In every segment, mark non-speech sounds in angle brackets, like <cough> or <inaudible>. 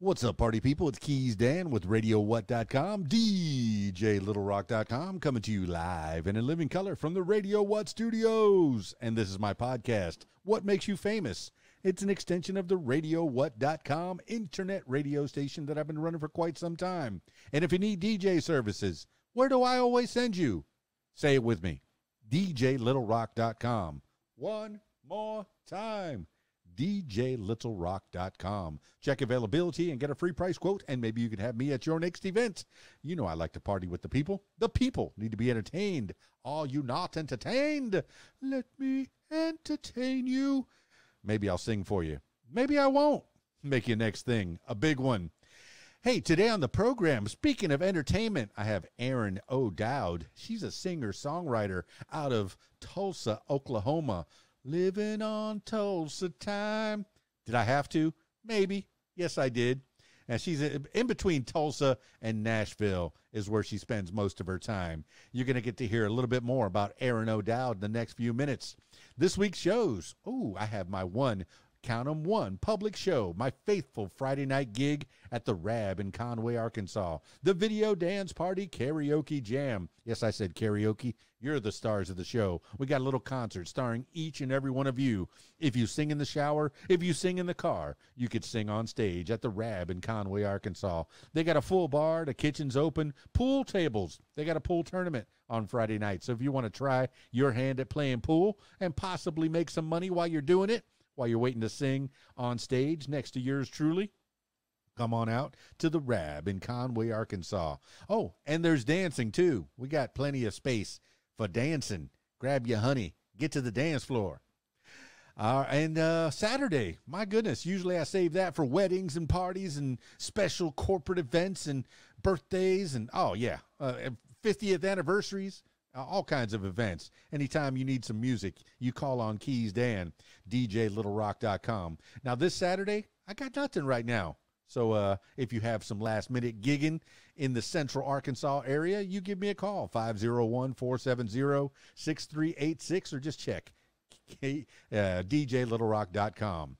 What's up, party people? It's Keys Dan with RadioWhat.com, DJLittleRock.com, coming to you live and in living color from the Radio What Studios. And this is my podcast, What Makes You Famous. It's an extension of the RadioWhat.com internet radio station that I've been running for quite some time. And if you need DJ services, where do I always send you? Say it with me DJLittleRock.com. One more time djlittlerock.com. Check availability and get a free price quote, and maybe you can have me at your next event. You know I like to party with the people. The people need to be entertained. Are you not entertained? Let me entertain you. Maybe I'll sing for you. Maybe I won't. Make your next thing a big one. Hey, today on the program, speaking of entertainment, I have Erin O'Dowd. She's a singer songwriter out of Tulsa, Oklahoma. Living on Tulsa time. Did I have to? Maybe. Yes, I did. And she's in between Tulsa and Nashville is where she spends most of her time. You're going to get to hear a little bit more about Erin O'Dowd in the next few minutes. This week's shows. Oh, I have my one count 'em one public show, my faithful Friday night gig at the Rab in Conway, Arkansas, the Video Dance Party Karaoke Jam. Yes, I said karaoke. You're the stars of the show. We got a little concert starring each and every one of you. If you sing in the shower, if you sing in the car, you could sing on stage at the Rab in Conway, Arkansas. They got a full bar, the kitchen's open, pool tables. They got a pool tournament on Friday night. So if you want to try your hand at playing pool and possibly make some money while you're doing it, while you're waiting to sing on stage next to yours truly, come on out to the Rab in Conway, Arkansas. Oh, and there's dancing too. We got plenty of space for dancing. Grab your honey, get to the dance floor. Uh, and uh, Saturday, my goodness, usually I save that for weddings and parties and special corporate events and birthdays and oh yeah, uh, 50th anniversaries all kinds of events. Anytime you need some music, you call on Keys Dan, DJLittleRock.com. Now, this Saturday, I got nothing right now. So uh, if you have some last minute gigging in the central Arkansas area, you give me a call, 501 470 6386, or just check uh, DJLittleRock.com.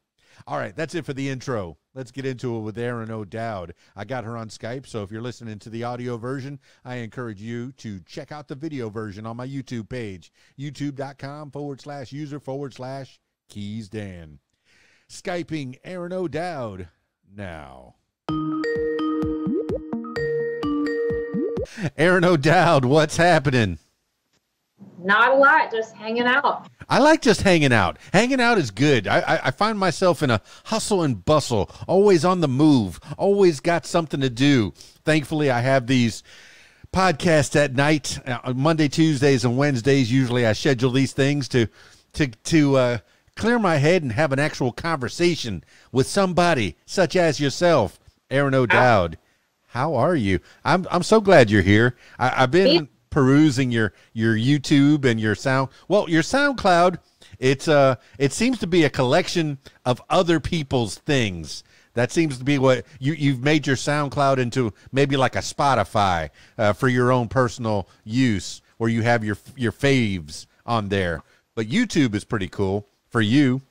All right, that's it for the intro. Let's get into it with Erin O'Dowd. I got her on Skype, so if you're listening to the audio version, I encourage you to check out the video version on my YouTube page, youtube.com forward slash user forward slash keys Dan. Skyping Erin O'Dowd now. Erin O'Dowd, what's happening? Not a lot, just hanging out. I like just hanging out. Hanging out is good. I, I, I, find myself in a hustle and bustle, always on the move, always got something to do. Thankfully, I have these podcasts at night, uh, Monday, Tuesdays, and Wednesdays. Usually, I schedule these things to to to uh, clear my head and have an actual conversation with somebody such as yourself, Erin O'Dowd. How are you? I'm I'm so glad you're here. I, have been perusing your your YouTube and your sound well your SoundCloud it's uh it seems to be a collection of other people's things. That seems to be what you you've made your SoundCloud into maybe like a Spotify uh, for your own personal use where you have your your faves on there. But YouTube is pretty cool for you.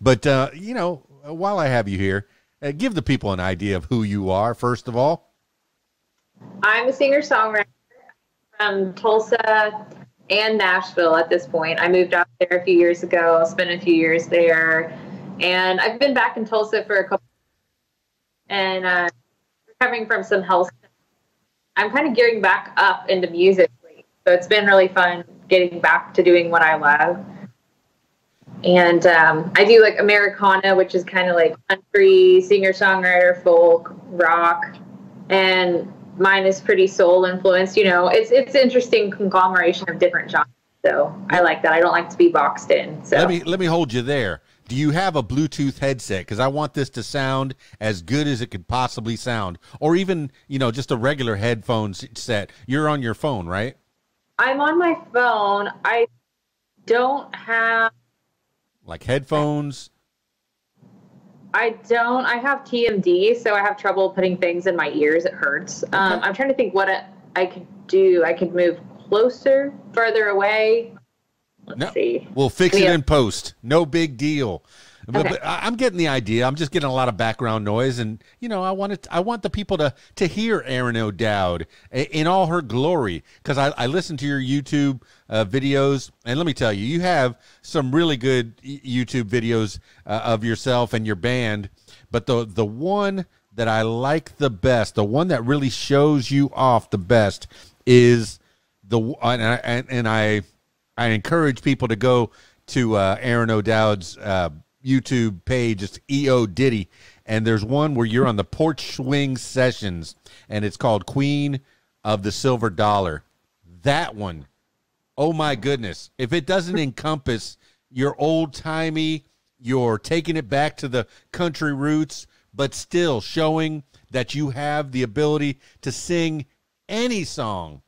But uh, you know while I have you here uh, give the people an idea of who you are first of all. I'm a singer songwriter from Tulsa and Nashville at this point. I moved out there a few years ago, spent a few years there, and I've been back in Tulsa for a couple. And uh, recovering from some health, I'm kind of gearing back up into music, so it's been really fun getting back to doing what I love. And um, I do like Americana, which is kind of like country, singer songwriter, folk, rock, and mine is pretty soul influenced. You know, it's it's interesting conglomeration of different genres. So I like that. I don't like to be boxed in. So let me let me hold you there. Do you have a Bluetooth headset? Because I want this to sound as good as it could possibly sound, or even you know just a regular headphones set. You're on your phone, right? I'm on my phone. I don't have like headphones I don't. I have TMD, so I have trouble putting things in my ears. It hurts. Okay. Um, I'm trying to think what I, I could do. I could move closer, further away. Let's no, see. We'll fix it in post. No big deal. But, but I'm getting the idea. I'm just getting a lot of background noise, and you know, I want it. I want the people to to hear Erin O'Dowd in all her glory because I, I listen to your YouTube uh, videos, and let me tell you, you have some really good YouTube videos uh, of yourself and your band. But the the one that I like the best, the one that really shows you off the best, is the and I, and, and I I encourage people to go to uh, Erin O'Dowd's uh, YouTube page. It's EO Ditty, and there's one where you're on the porch swing sessions, and it's called Queen of the Silver Dollar. That one, oh my goodness! If it doesn't encompass your old timey, you're taking it back to the country roots, but still showing that you have the ability to sing any song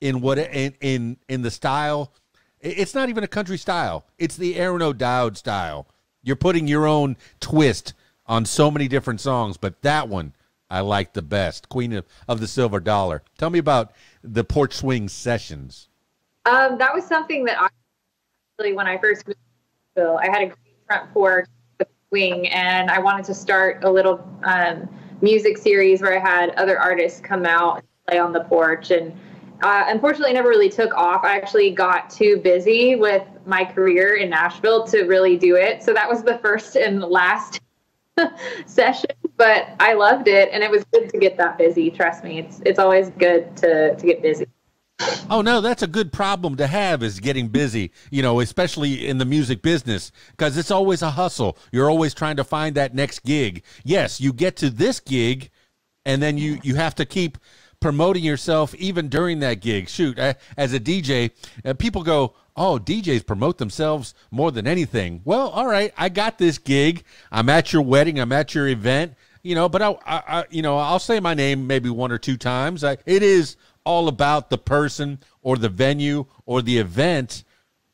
in what in in in the style. It's not even a country style. It's the Erin O'Dowd style. You're putting your own twist on so many different songs, but that one I like the best. Queen of, of the Silver Dollar. Tell me about the porch swing sessions. Um, that was something that I really, when I first moved to I had a great front porch with swing, and I wanted to start a little um, music series where I had other artists come out and play on the porch. And uh, unfortunately, never really took off. I actually got too busy with my career in Nashville to really do it. So that was the first and last <laughs> session, but I loved it, and it was good to get that busy. Trust me, it's it's always good to to get busy. Oh no, that's a good problem to have is getting busy, you know, especially in the music business because it's always a hustle. You're always trying to find that next gig. Yes, you get to this gig and then you you have to keep promoting yourself even during that gig. Shoot, as a DJ, uh, people go, "Oh, DJs promote themselves more than anything." Well, all right, I got this gig. I'm at your wedding. I'm at your event. You know, but I, I, I you know, I'll say my name maybe one or two times. I, it is all about the person or the venue or the event.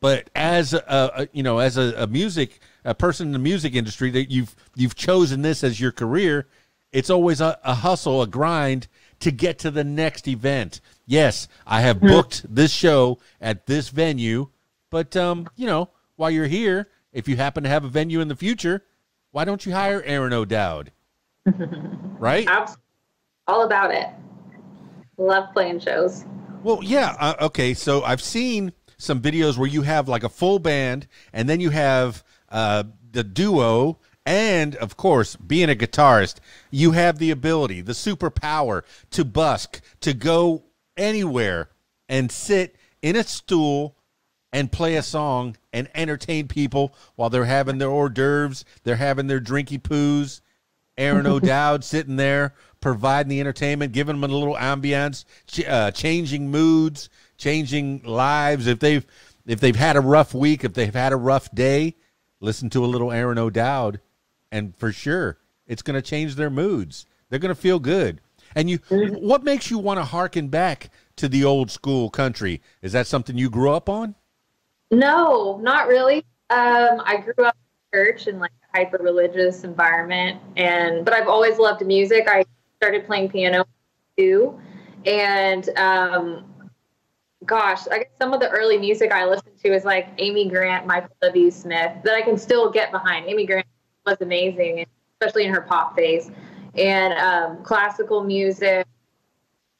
But as a, a you know, as a, a music a person in the music industry that you've you've chosen this as your career, it's always a, a hustle, a grind to get to the next event. Yes, I have booked this show at this venue, but um, you know, while you're here, if you happen to have a venue in the future, why don't you hire Erin O'Dowd? <laughs> right? Absolutely. All about it. Love playing shows. Well, yeah. Uh, okay. So I've seen some videos where you have like a full band, and then you have uh, the duo, and of course, being a guitarist, you have the ability, the superpower to busk, to go anywhere and sit in a stool and play a song and entertain people while they're having their hors d'oeuvres, they're having their drinky poos. Erin <laughs> O'Dowd sitting there providing the entertainment, giving them a little ambiance, ch- uh, changing moods, changing lives. If they've if they've had a rough week, if they've had a rough day, listen to a little Erin O'Dowd, and for sure it's going to change their moods. They're going to feel good. And you, what makes you want to harken back to the old school country? Is that something you grew up on? No, not really. Um, I grew up in church in like a hyper religious environment, and but I've always loved music. I started playing piano too, and um, gosh, I guess some of the early music I listened to is like Amy Grant, Michael W. Smith that I can still get behind. Amy Grant was amazing, especially in her pop phase, and um, classical music.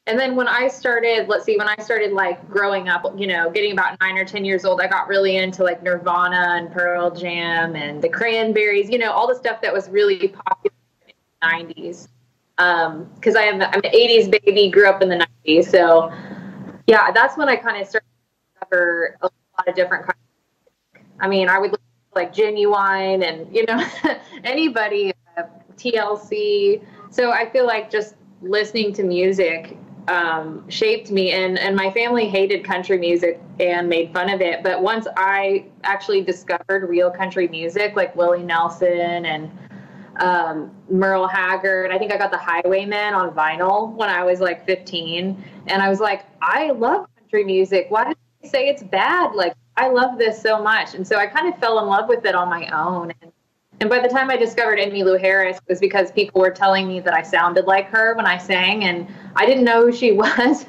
And then when I started, let's see, when I started like growing up, you know, getting about nine or 10 years old, I got really into like Nirvana and Pearl Jam and the Cranberries, you know, all the stuff that was really popular in the 90s. Because I am I'm an 80s baby, grew up in the 90s. So, yeah, that's when I kind of started to discover a lot of different kinds of. I mean, I would like Ginuwine and, you know, <laughs> anybody, uh, TLC. So I feel like just listening to music um, shaped me. And and my family hated country music and made fun of it. But once i actually discovered real country music like willie nelson and um, merle haggard i think i got the highwaymen on vinyl when i was like 15 and i was like i love country music. Why did they say it's bad like i love this so much and so i kind of fell in love with it on my own and and by the time I discovered Emmylou Lou Harris, it was because people were telling me that I sounded like her when I sang, and I didn't know who she <laughs> was,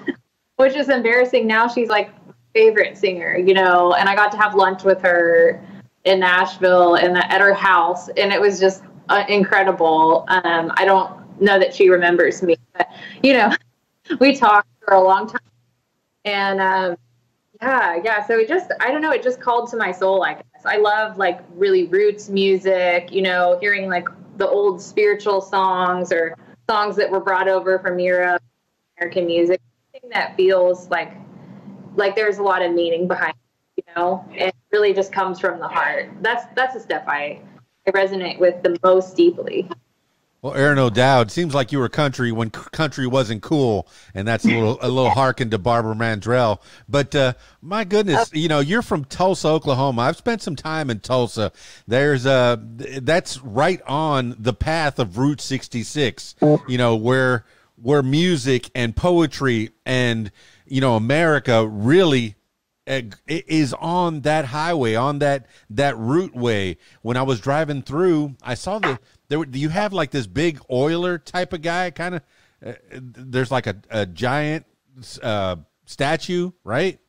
which is embarrassing. Now she's like favorite singer, you know. And I got to have lunch with her in Nashville and at her house, and it was just uh, incredible. Um, I don't know that she remembers me, but you know, <laughs> we talked for a long time, and um, yeah, yeah. So it just, I don't know, it just called to my soul. I guess I love like really roots music. You know, hearing like the old spiritual songs or songs that were brought over from Europe, American music, that feels like like there's a lot of meaning behind it, you know it really just comes from the heart that's that's the stuff i i resonate with the most deeply well, Erin O'Dowd, seems like you were country when country wasn't cool, and that's a little a little harken to Barbara Mandrell. But uh, my goodness, you know, you're from Tulsa, Oklahoma. I've spent some time in Tulsa. There's uh that's right on the path of Route 66. You know where where music and poetry and you know America really uh, is on that highway on that that route way when i was driving through i saw the there do you have like this big oiler type of guy kind of uh, there's like a, a giant uh, statue right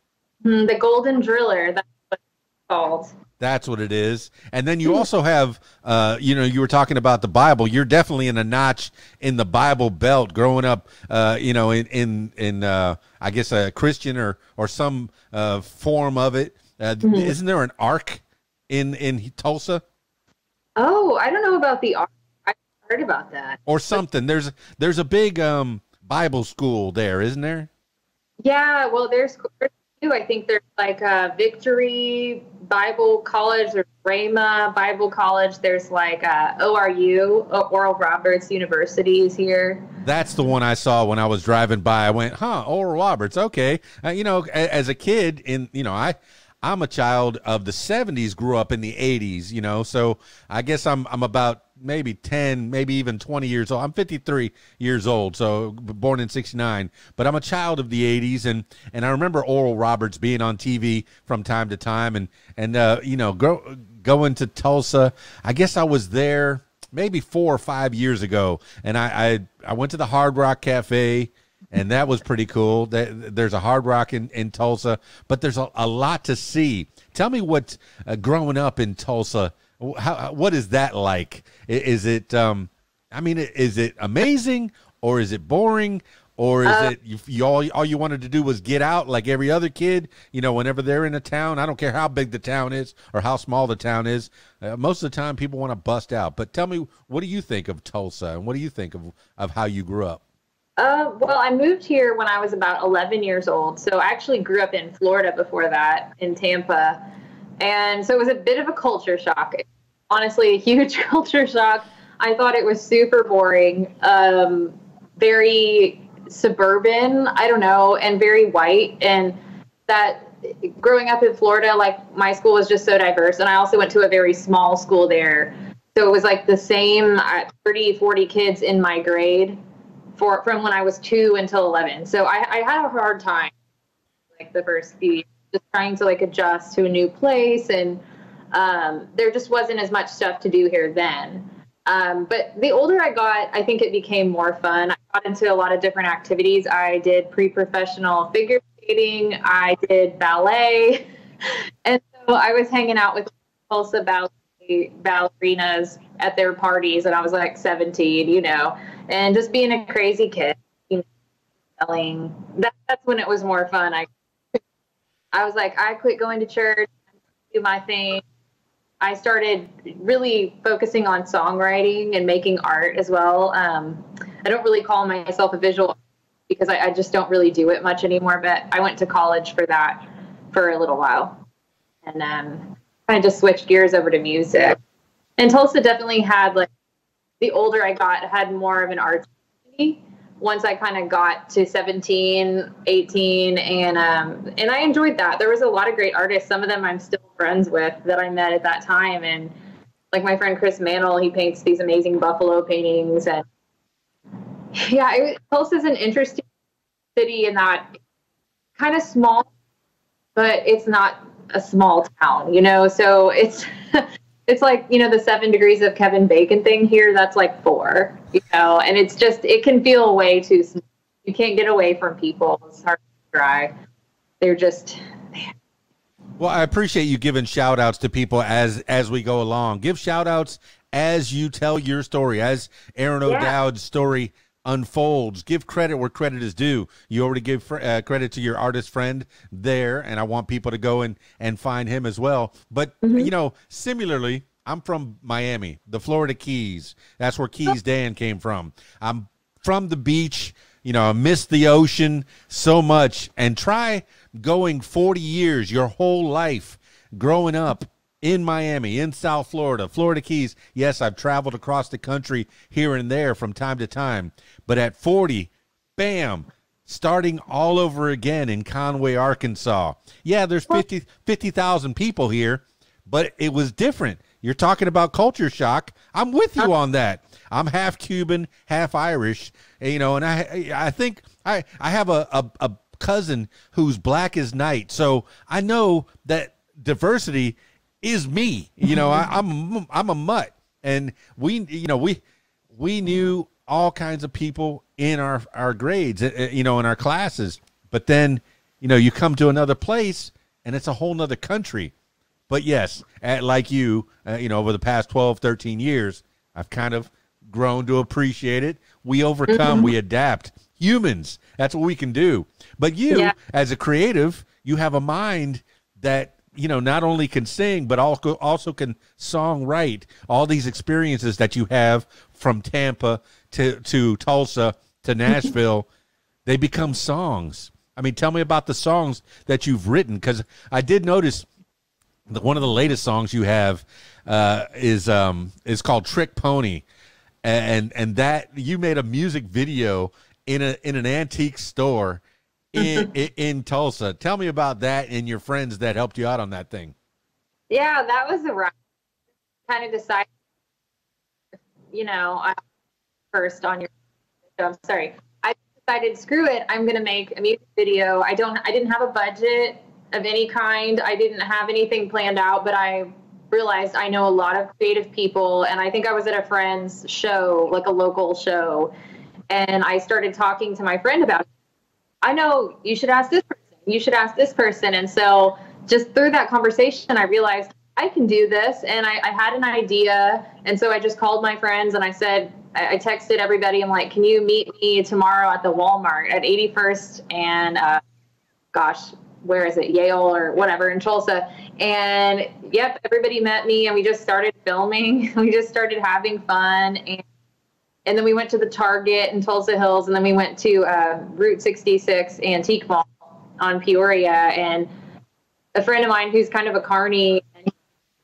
mm, the golden driller that's what it's called that's what it is. And then you also have, uh, you know, you were talking about the Bible. You're definitely in a notch in the Bible belt. Growing up, uh, you know, in in in uh, I guess a Christian or or some uh, form of it. Uh, mm-hmm. Isn't there an ark in in Tulsa? Oh, I don't know about the ark. I heard about that. Or something. There's there's a big um, Bible school there, isn't there? Yeah. Well, there's I think there's like a Victory Bible College or Rhema Bible College. There's like a ORU, Oral Roberts University is here. That's the one I saw when I was driving by. I went, huh, Oral Roberts, okay. Uh, you know, as a kid, in you know, I I'm a child of the 70s, grew up in the 80s, you know, so I guess I'm I'm about maybe 10, maybe even 20 years old. I'm 53 years old, so born in 69, but I'm a child of the 80s and and I remember Oral Roberts being on TV from time to time and and uh, you know, go, going to Tulsa. I guess I was there maybe 4 or 5 years ago and I I, I went to the Hard Rock Cafe and that was pretty cool. There's a Hard Rock in, in Tulsa, but there's a, a lot to see. Tell me what uh, growing up in Tulsa how, what is that like? Is it, um, I mean, is it amazing or is it boring? Or is uh, it you, you, all all you wanted to do was get out like every other kid? You know, whenever they're in a town, I don't care how big the town is or how small the town is. Uh, most of the time, people want to bust out. But tell me, what do you think of Tulsa, and what do you think of of how you grew up? Uh, well, I moved here when I was about 11 years old. So I actually grew up in Florida before that, in Tampa. And so it was a bit of a culture shock. Honestly, a huge <laughs> culture shock. I thought it was super boring, um, very suburban, I don't know, and very white. And that growing up in Florida, like my school was just so diverse. And I also went to a very small school there. So it was like the same uh, 30, 40 kids in my grade for from when I was two until 11. So I, I had a hard time like the first few years just trying to like adjust to a new place and um, there just wasn't as much stuff to do here then. Um, but the older i got i think it became more fun. I got into a lot of different activities. I did pre-professional figure skating. I did ballet. <laughs> And so i was hanging out with tulsa ballet ballerinas at their parties and i was like 17 you know and just being a crazy kid you know, selling that, that's when it was more fun i I was like, I quit going to church, do my thing. I started really focusing on songwriting and making art as well. Um, I don't really call myself a visual because I, I, just don't really do it much anymore. But I went to college for that for a little while, and um, of just switched gears over to music. And Tulsa definitely had like the older I got, had more of an art once I kind of got to 17, 18, and um, and I enjoyed that. There was a lot of great artists. Some of them I'm still friends with that I met at that time, and like my friend Chris Mantle, he paints these amazing buffalo paintings, and yeah, Tulsa is an interesting city in that kind of small, but it's not a small town, you know. So it's it's like you know the seven degrees of Kevin Bacon thing here. That's like four, you know, and it's just it can feel way too. Small. You can't get away from people. It's hard to dry. They're just Well, I appreciate you giving shout outs to people as as we go along. Give shout outs as you tell your story, as Erin Yeah. O'Dowd's story unfolds. Give credit where credit is due. You already give fr- uh, credit to your artist friend there, and I want people to go and, and find him as well. But, Mhm. you know, similarly, I'm from Miami, the Florida Keys. That's where Keys Dan came from. I'm from the beach. You know, I miss the ocean so much. And try going 40 years, your whole life growing up in Miami, in South Florida, Florida Keys. Yes, I've traveled across the country here and there from time to time. But at 40, bam, starting all over again in Conway, Arkansas. Yeah, there's 50 50,000 people here, but it was different. You're talking about culture shock. I'm with you on that. I'm half Cuban, half Irish, you know, and I I think I I have a a, a cousin who's black as night, so I know that diversity is me. You know, I, I'm I'm a mutt, and we you know we we knew all kinds of people in our our grades, uh, uh, you know, in our classes. But then you know you come to another place, and it's a whole nother country. But yes, at, like you, uh, you know, over the past 12, 13 years, I've kind of grown to appreciate it. We overcome, we adapt. Humans, that's what we can do. But you, Yeah. as a creative, you have a mind that you know not only can sing but also also can songwrite. All these experiences that you have from Tampa to to Tulsa to <laughs> Nashville, they become songs. I mean, tell me about the songs that you've written because I did notice that one of the latest songs you have uh, is um, is called Trick Pony, and and that you made a music video in a in an antique store in <laughs> in, in Tulsa. Tell me about that and your friends that helped you out on that thing. Yeah, that was a ride. Kind of decided, you know, I first on your. I'm sorry. I decided, screw it. I'm gonna make a music video. I don't. I didn't have a budget of any kind. I didn't have anything planned out, but I realized I know a lot of creative people, and I think I was at a friend's show, like a local show, and I started talking to my friend about. I know you should ask this person. You should ask this person, and so just through that conversation, I realized I can do this. And I, I had an idea. And so I just called my friends and I said, I, I texted everybody. I'm like, can you meet me tomorrow at the Walmart at 81st and, uh, gosh, where is it? Yale or whatever in Tulsa. And yep, everybody met me and we just started filming. <laughs> We just started having fun. And, and then we went to the Target in Tulsa Hills. And then we went to uh, Route 66 Antique Mall on Peoria. And a friend of mine who's kind of a carny,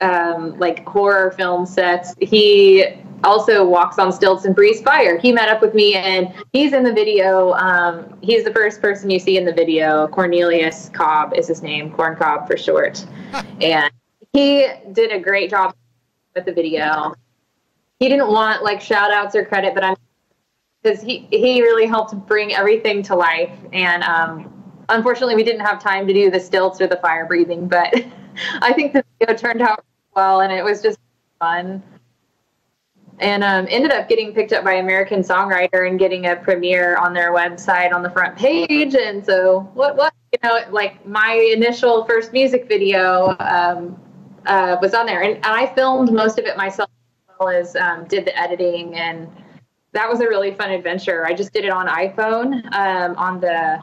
um, like horror film sets, he also walks on stilts and breathes fire. He met up with me and he's in the video. Um, he's the first person you see in the video. Cornelius Cobb is his name, Corn Cobb for short. <laughs> and he did a great job with the video. He didn't want like shout outs or credit, but I'm because he, he really helped bring everything to life. And um, unfortunately, we didn't have time to do the stilts or the fire breathing, but <laughs> I think the video turned out well and it was just fun. And um, ended up getting picked up by American Songwriter and getting a premiere on their website on the front page. And so, what, what, you know, like my initial first music video um, uh, was on there. And, and I filmed most of it myself, as um, did the editing. And that was a really fun adventure. I just did it on iPhone um, on the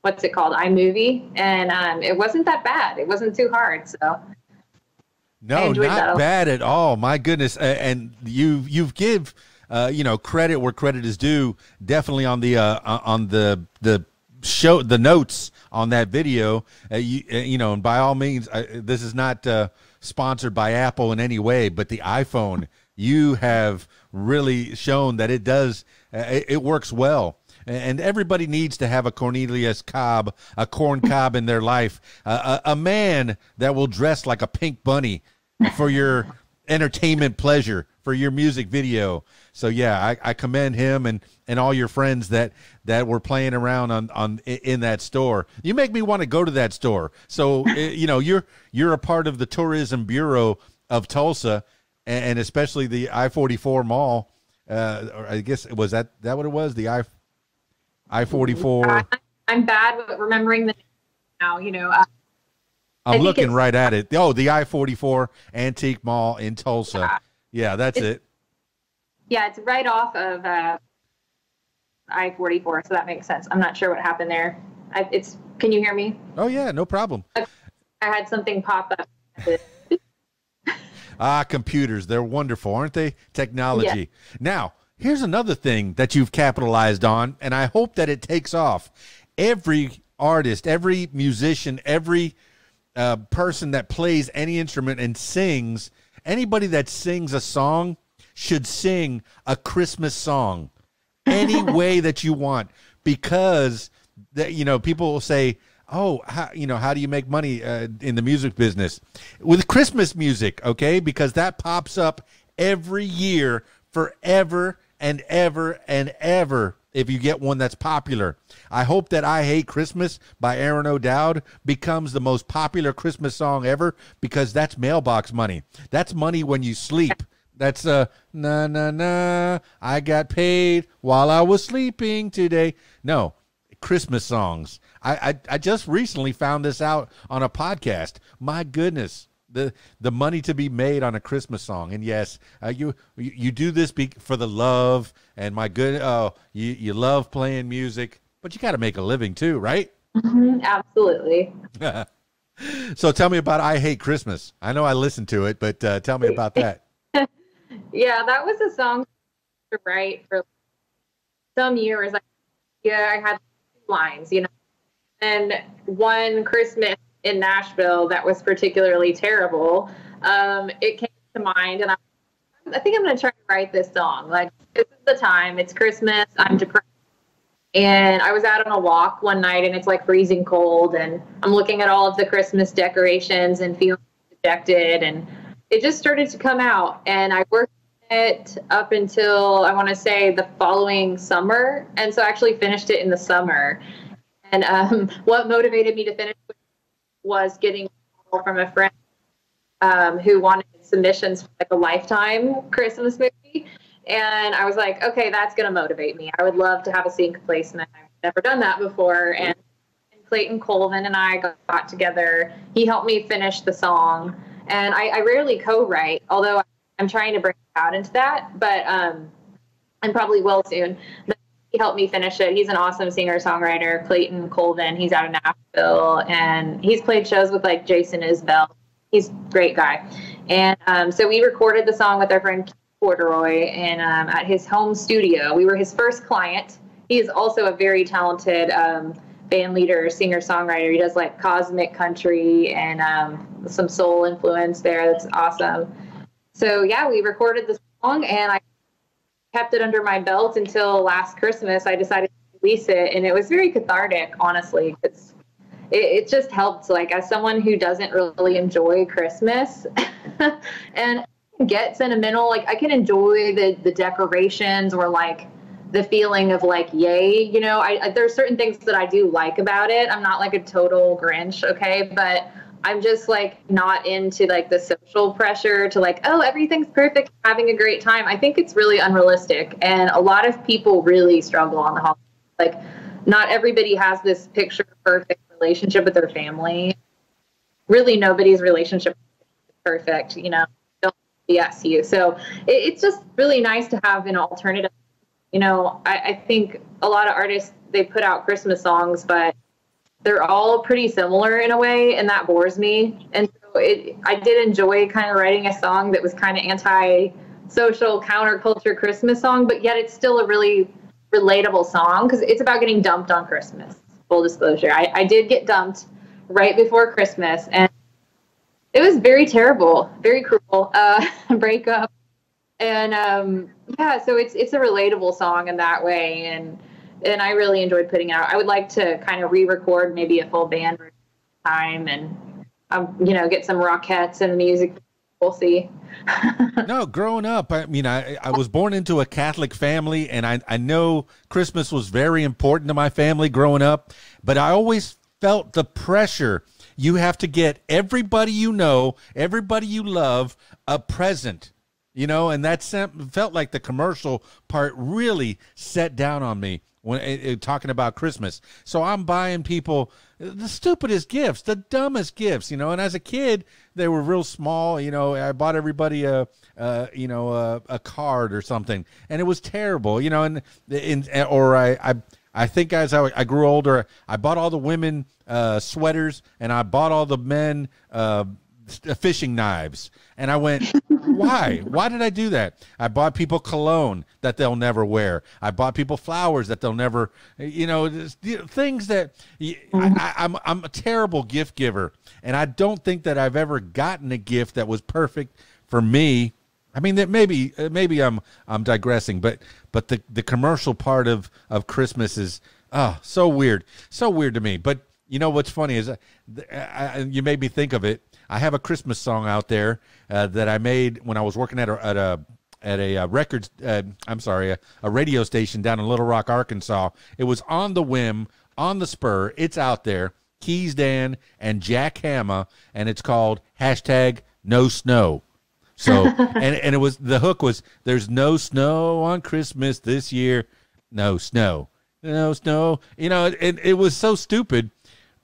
what's it called iMovie, and um, it wasn't that bad. It wasn't too hard. So No, not bad at all. My goodness, and you you've give uh, you know credit where credit is due. Definitely on the uh, uh, on the the show the notes on that video. Uh, you uh, you know, and by all means, uh, this is not uh, sponsored by Apple in any way, but the iPhone you have really shown that it does uh, it, works well. And everybody needs to have a Cornelius Cobb, a corn cob in their life, a, a man that will dress like a pink bunny for your entertainment pleasure, for your music video. So yeah, I, I commend him and, and all your friends that, that were playing around on, on in that store. You make me want to go to that store. So you know you're you're a part of the tourism bureau of Tulsa, and, and especially the I forty four mall. Uh, or I guess was that that what it was the I I forty four. I'm bad with remembering the name now. You know, uh, I'm looking right at it. Oh, the I 44 Antique Mall in Tulsa. Yeah, yeah that's it. Yeah, it's right off of uh, I 44, so that makes sense. I'm not sure what happened there. I, it's. Can you hear me? Oh yeah, no problem. I had something pop up. Ah, computers. They're wonderful, aren't they? Technology. Yeah. Now, here's another thing that you've capitalized on, and I hope that it takes off. Every artist, every musician, every uh, person that plays any instrument and sings, anybody that sings a song should sing a Christmas song any <laughs> way that you want because that you know people will say oh how, you know how do you make money uh, in the music business with christmas music okay because that pops up every year forever and ever and ever if you get one that's popular. I hope that I Hate Christmas by Erin O'Dowd becomes the most popular Christmas song ever because that's mailbox money. That's money when you sleep. That's uh na na na I got paid while I was sleeping today. No, Christmas songs. I, I, I just recently found this out on a podcast. My goodness, the the money to be made on a Christmas song. And yes, uh, you you do this be, for the love and my good. Oh, you you love playing music, but you got to make a living too, right? Mm-hmm, absolutely. <laughs> so tell me about "I Hate Christmas." I know I listened to it, but uh, tell me about that. <laughs> yeah, that was a song to write for some years. yeah, I had lines, you know, and one Christmas in Nashville that was particularly terrible, um, it came to mind, and I, I think I'm going to try to write this song. Like this is the time. It's Christmas. I'm depressed. And I was out on a walk one night and it's like freezing cold and I'm looking at all of the Christmas decorations and feeling dejected and it just started to come out and I worked it up until I want to say the following summer and so I actually finished it in the summer. And um, <laughs> what motivated me to finish was getting from a friend um, who wanted submissions for like a lifetime Christmas movie. And I was like, okay, that's going to motivate me. I would love to have a sync placement. I've never done that before. And Clayton Colvin and I got together. He helped me finish the song. And I, I rarely co write, although I'm trying to bring out into that, but um, and probably will soon. He helped me finish it. He's an awesome singer songwriter, Clayton Colvin. He's out of Nashville and he's played shows with like Jason Isbell. He's a great guy. And um, so we recorded the song with our friend Corduroy and um, at his home studio. We were his first client. He is also a very talented um, band leader, singer songwriter. He does like cosmic country and um, some soul influence there. That's awesome. So yeah, we recorded the song and I kept it under my belt until last Christmas. I decided to release it, and it was very cathartic, honestly. It's it, it just helped, like as someone who doesn't really enjoy Christmas, <laughs> and get sentimental. Like I can enjoy the the decorations or like the feeling of like yay you know I, I there's certain things that i do like about it i'm not like a total grinch okay but I'm just like not into like the social pressure to like, oh, everything's perfect, having a great time. I think it's really unrealistic. And a lot of people really struggle on the holidays. Like, not everybody has this picture perfect relationship with their family. Really, nobody's relationship is perfect, you know, don't yes you. So it, it's just really nice to have an alternative. You know, I, I think a lot of artists, they put out Christmas songs, but they're all pretty similar in a way, and that bores me. And so it, I did enjoy kind of writing a song that was kind of anti social counterculture Christmas song, but yet it's still a really relatable song because it's about getting dumped on Christmas. Full disclosure, I, I did get dumped right before Christmas, and it was very terrible, very cruel <laughs> uh, breakup. And um, yeah, so it's it's a relatable song in that way, and and I really enjoyed putting it out. I would like to kind of re-record maybe a full band time and um, you know get some rockettes and music. We'll see. <laughs> no, growing up, I mean, I I was born into a Catholic family, and I I know Christmas was very important to my family growing up, but I always felt the pressure. You have to get everybody you know, everybody you love, a present you know, and that felt like the commercial part really set down on me when it, it, talking about Christmas. So I'm buying people the stupidest gifts, the dumbest gifts, you know. And as a kid, they were real small. You know, I bought everybody a, a you know, a, a, card or something, and it was terrible. You know, and in or I I. I think as I, I grew older, I bought all the women uh, sweaters and I bought all the men uh, fishing knives. And I went, why? Why did I do that? I bought people cologne that they'll never wear. I bought people flowers that they'll never, you know, things that I, I'm, I'm a terrible gift giver. And I don't think that I've ever gotten a gift that was perfect for me. I mean, that maybe, uh, maybe I'm, I'm digressing, but, but the, the commercial part of, of Christmas is, oh, so weird, so weird to me. But you know what's funny is, uh, I, I, you made me think of it I have a Christmas song out there uh, that I made when I was working at a at a at a, a record. Uh, I'm sorry, a, a, radio station down in Little Rock, Arkansas. It was on the whim, on the spur. It's out there. Keys Dan and Jack Hammer, and it's called hashtag No Snow. So <laughs> and and it was the hook was there's no snow on Christmas this year, no snow, no snow. You know, it, it was so stupid,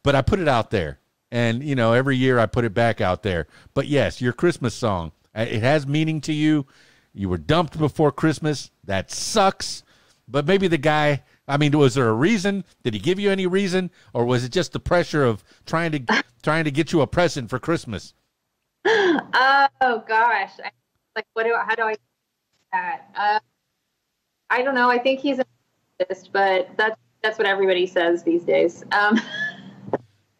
but I put it out there and you know every year I put it back out there. But yes, your Christmas song uh, it has meaning to you. You were dumped before Christmas. That sucks. But maybe the guy. I mean, was there a reason? Did he give you any reason, or was it just the pressure of trying to trying to get you a present for Christmas? Oh gosh, like what do how do I that? Uh, I don't know. I think he's a but that's that's what everybody says these days. Um, <laughs>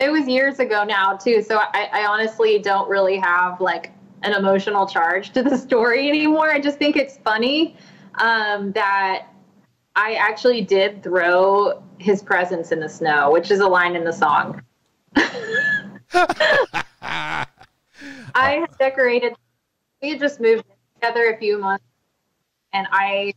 it was years ago now too so I, I honestly don't really have like an emotional charge to the story anymore. I just think it's funny um, that i actually did throw his presence in the snow which is a line in the song. <laughs> I had decorated we had just moved together a few months and i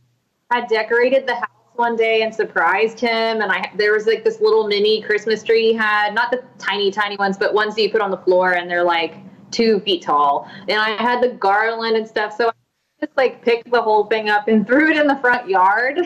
had decorated the house one day and surprised him. And I there was like this little mini Christmas tree he had, not the tiny, tiny ones, but ones that you put on the floor and they're like two feet tall. And I had the garland and stuff. So I just like picked the whole thing up and <laughs> threw it in the front yard.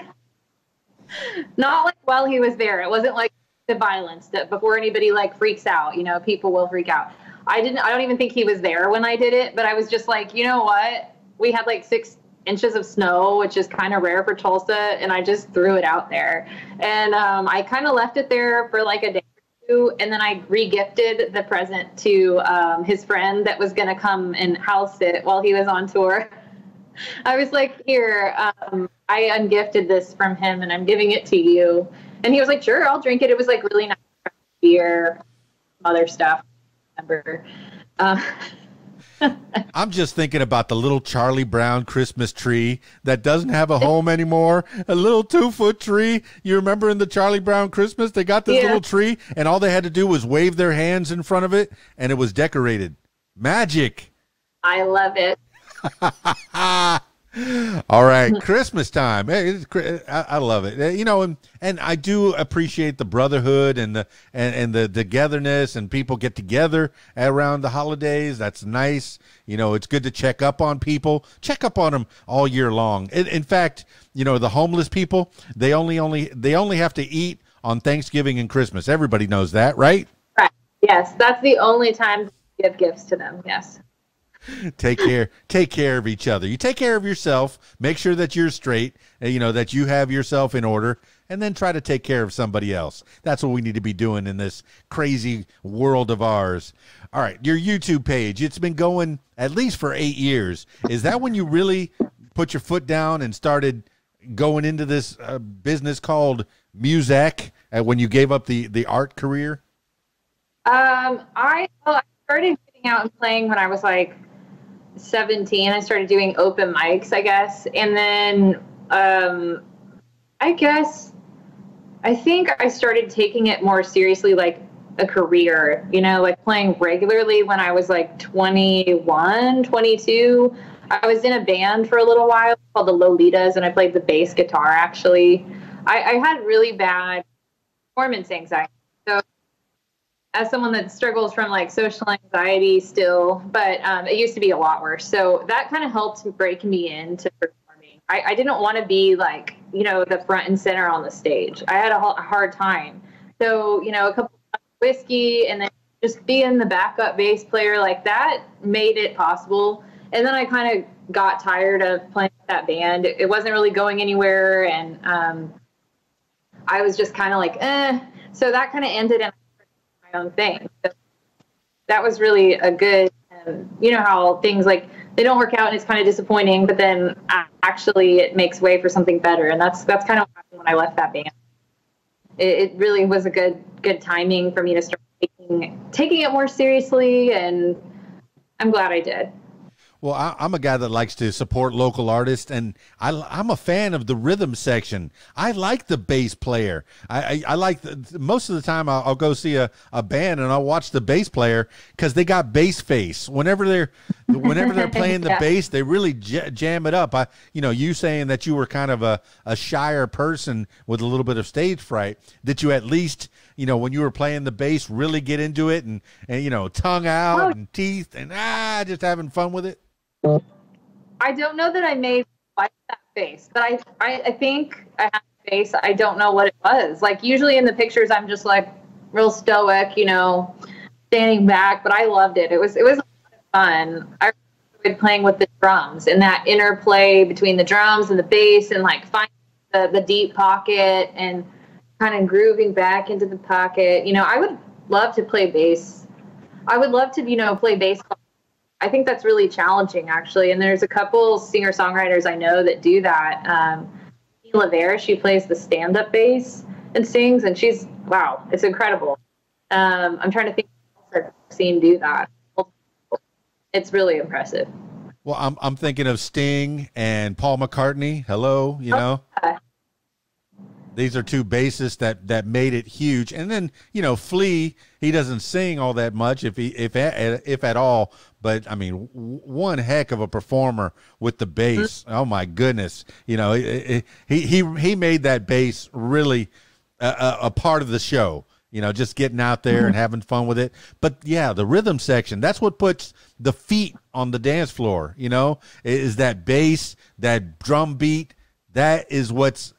not like while he was there. It wasn't like the violence that before anybody like freaks out, you know, people will freak out. I didn't I don't even think he was there when I did it, but I was just like, you know what? We had like six inches of snow, which is kind of rare for Tulsa, and I just threw it out there. And um, I kind of left it there for like a day or two, and then I regifted the present to um, his friend that was going to come and house it while he was on tour. <laughs> I was like, "Here, um, I ungifted this from him, and I'm giving it to you." And he was like, "Sure, I'll drink it." It was like really nice beer, other stuff. Remember. Uh, <laughs> I'm just thinking about the little Charlie Brown Christmas tree that doesn't have a home anymore. A little two foot tree. You remember in the Charlie Brown Christmas, they got this yeah. little tree, and all they had to do was wave their hands in front of it, and it was decorated. Magic. I love it. <laughs> All right, Christmas time. Hey, I, love it. You know, and, and I do appreciate the brotherhood and the and, and the togetherness, and people get together around the holidays. That's nice. You know, it's good to check up on people. Check up on them all year long. In, in fact, you know, the homeless people they only only they only have to eat on Thanksgiving and Christmas. Everybody knows that, right? Right. Yes, that's the only time to give gifts to them. Yes take care take care of each other. You take care of yourself. Make sure that you're straight you know that you have yourself in order and then try to take care of somebody else. That's what we need to be doing in this crazy world of ours. All right your youtube page it's been going at least for eight years. Is that when you really put your foot down and started going into this uh, business called music uh, when you gave up the the art career? Um i well, i started getting out and playing when i was like 17, I started doing open mics, I guess. And then um, I guess I think I started taking it more seriously, like a career, you know, like playing regularly when I was like 21, 22. I was in a band for a little while called the Lolitas, and I played the bass guitar actually. I, I had really bad performance anxiety. As someone that struggles from like social anxiety still, but um, it used to be a lot worse. So that kind of helped break me into performing. I, I didn't want to be like, you know, the front and center on the stage. I had a, a hard time. So, you know, a couple of whiskey and then just being the backup bass player like that made it possible. And then I kind of got tired of playing that band. It wasn't really going anywhere. And um, I was just kind of like, eh. So that kind of ended in my own thing. So that was really a good, um, you know, how things like they don't work out and it's kind of disappointing, but then actually it makes way for something better. And that's, that's kind of when I left that band. It, it really was a good, good timing for me to start taking, taking it more seriously. And I'm glad I did. Well, I, am a guy that likes to support local artists, and I, am a fan of the rhythm section. I like the bass player. I, I, I like the, most of the time I'll, I'll, go see a, a band and I'll watch the bass player because they got bass face. Whenever they're whenever they're <laughs> playing the yeah. bass, they really j- jam it up. I, you know, you saying that you were kind of a, a shyer person with a little bit of stage fright. That you at least you know, when you were playing the bass, really get into it and, and you know, tongue out oh. and teeth and ah, just having fun with it? I don't know that I made like that face, but I, I, I think I had a face. I don't know what it was. Like usually in the pictures, I'm just like real stoic, you know, standing back. But I loved it. It was it was fun. I enjoyed playing with the drums and that interplay between the drums and the bass and like finding the, the deep pocket and kind of grooving back into the pocket. You know, I would love to play bass. I would love to, you know, play bass I think that's really challenging, actually. And there's a couple singer songwriters I know that do that. Um, Lavere, she plays the stand up bass and sings, and she's wow, it's incredible. Um, I'm trying to think I've seen do that. It's really impressive. Well, I'm I'm thinking of Sting and Paul McCartney. Hello, you oh, know. Yeah. These are two bassists that that made it huge, and then you know Flea. He doesn't sing all that much, if he if if at all but I mean, one heck of a performer with the bass. Oh my goodness! You know, he he he made that bass really a, a part of the show. You know, just getting out there and mm-hmm. having fun with it. But yeah, the rhythm section, that's what puts the feet on the dance floor, you know, is that bass, that drum beat. That is what's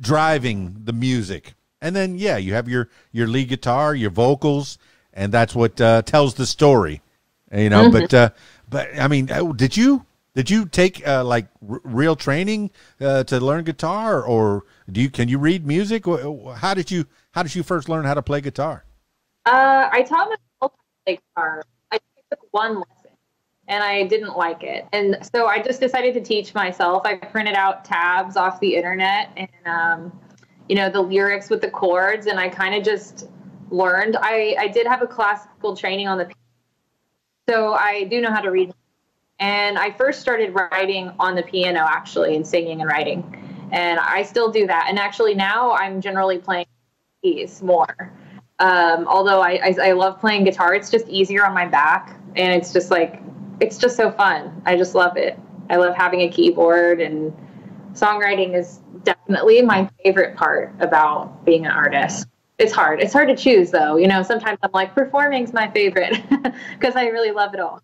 driving the music. And then, yeah, you have your, your lead guitar, your vocals, and that's what uh, tells the story you know. Mm-hmm. But uh, but I mean, uh, did you did you take uh, like r- real training uh, to learn guitar, or do you can you read music? How did you how did you first learn how to play guitar? Uh, I taught myself to play guitar. I took one lesson and I didn't like it, and so I just decided to teach myself. I printed out tabs off the internet and um, you know the lyrics with the chords, and I kind of just learned. I I did have a classical training on the piano, so I do know how to read. And I first started writing on the piano, actually, and singing and writing. And I still do that. And actually, now I'm generally playing keys more. Um, although I, I, I love playing guitar, it's just easier on my back. And it's just like, it's just so fun. I just love it. I love having a keyboard, and songwriting is definitely my favorite part about being an artist it's hard. It's hard to choose though. You know, sometimes I'm like performing's my favorite <laughs> because I really love it all.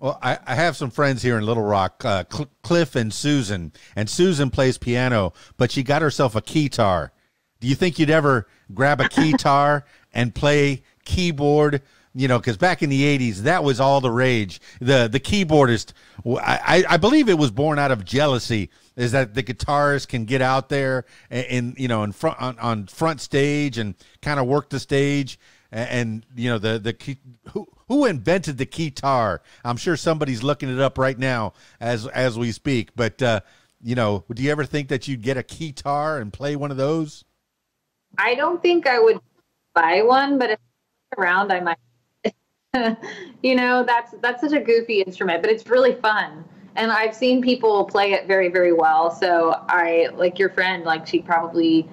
Well, I, I have some friends here in Little Rock, uh, Cl- Cliff and Susan, and Susan plays piano, but she got herself a keytar. Do you think you'd ever grab a <laughs> keytar and play keyboard? You know, because back in the '80s, that was all the rage. the The keyboardist, I, I believe it was born out of jealousy is that the guitarist can get out there and, and you know in front on, on front stage and kind of work the stage. And, and, you know the the key, who who invented the guitar i'm sure somebody's looking it up right now as as we speak. But uh you know do you ever think that you'd get a guitar and play one of those? I don't think i would buy one but if around i might <laughs> you know that's that's such a goofy instrument but it's really fun and I've seen people play it very, very well. So I like your friend, like she probably,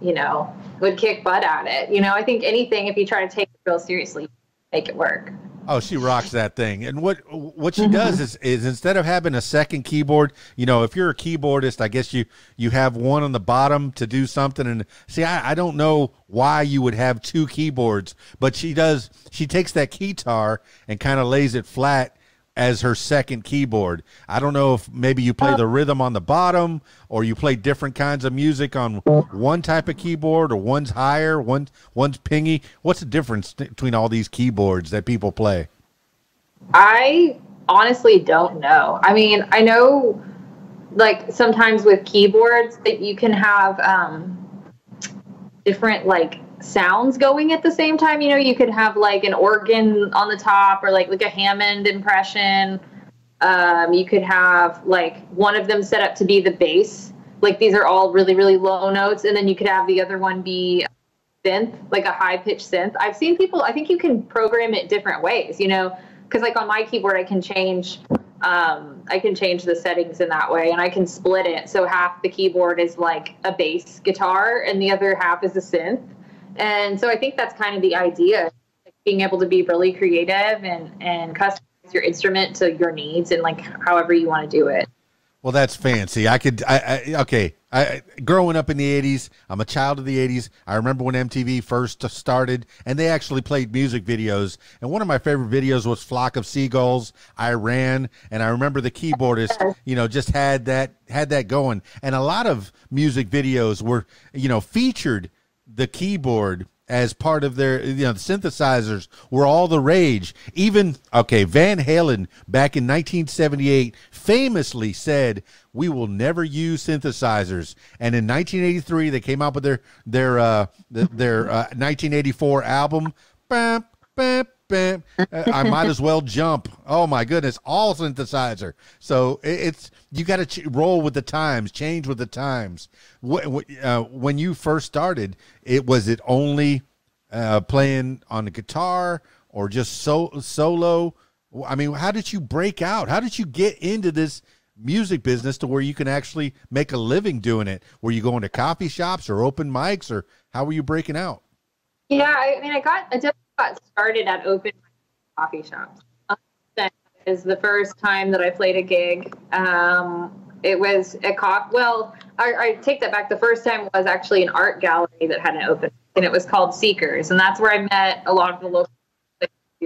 you know, would kick butt at it. You know, I think anything if you try to take it real seriously, make it work. Oh, she rocks that thing. And what what she does is is instead of having a second keyboard, you know, if you're a keyboardist, I guess you you have one on the bottom to do something. And see, I, I don't know why you would have two keyboards, but she does. She takes that keytar and kind of lays it flat as her second keyboard. I don't know if maybe you play the rhythm on the bottom or you play different kinds of music on one type of keyboard or one's higher, one one's pingy. What's the difference between all these keyboards that people play? I honestly don't know. I mean, I know like sometimes with keyboards that you can have um different like sounds going at the same time. You know, you could have like an organ on the top or like like a Hammond impression. Um, you could have like one of them set up to be the bass. Like these are all really really low notes, and then you could have the other one be synth, like a high pitched synth. I've seen people. I think you can program it different ways. You know, because like on my keyboard, I can change. Um, I can change the settings in that way, and I can split it so half the keyboard is like a bass guitar, and the other half is a synth and so I think that's kind of the idea, like being able to be really creative and and customize your instrument to your needs and like however you want to do it. Well, that's fancy. I could. I, I okay. I growing up in the '80s, I'm a child of the '80s. I remember when MTV first started, and they actually played music videos. And one of my favorite videos was "Flock of Seagulls." I ran, and I remember the keyboardist, you know, just had that had that going. And a lot of music videos were, you know, featured the keyboard as part of their you know the synthesizers were all the rage. Even okay van halen back in 1978 famously said we will never use synthesizers. And in 1983 they came out with their their uh their uh, 1984 album bam, bam, bam, I might as <laughs> well jump. Oh my goodness, all synthesizer. So it's you got to ch- roll with the times, change with the times. What, uh, when you first started, it was it only uh, playing on the guitar or just so solo? I mean, how did you break out? How did you get into this music business to where you can actually make a living doing it? Were you going to coffee shops or open mics, or how were you breaking out? Yeah, I mean, I got I definitely got started at open coffee shops. That is the first time that I played a gig. Um, it was a coffee. Well, I, I, take that back. The first time was actually an art gallery that had an open, and it was called Seekers, and that's where I met a lot of the local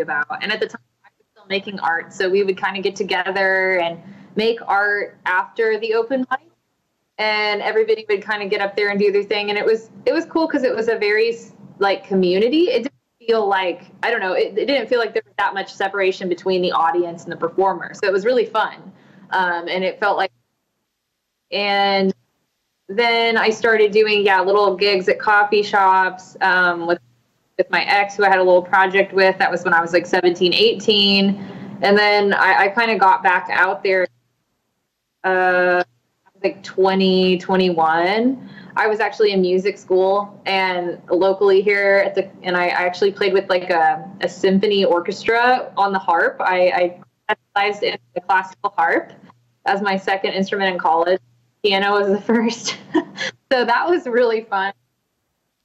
about. And at the time, I was still making art, so we would kind of get together and make art after the open mic, and everybody would kind of get up there and do their thing, and it was it was cool because it was a very like community. It feel like I don't know. It, it, didn't feel like there was that much separation between the audience and the performer, so it was really fun, um, and it felt like. And then I started doing yeah little gigs at coffee shops um, with with my ex who I had a little project with. That was when I was like 17, 18. And then I, I kind of got back out there uh, like 20, 21. I was actually in music school and locally here at the, and I, I actually played with like a, a symphony orchestra on the harp. I, I specialized in the classical harp as my second instrument in college. Piano was the <laughs> first. so that was really fun.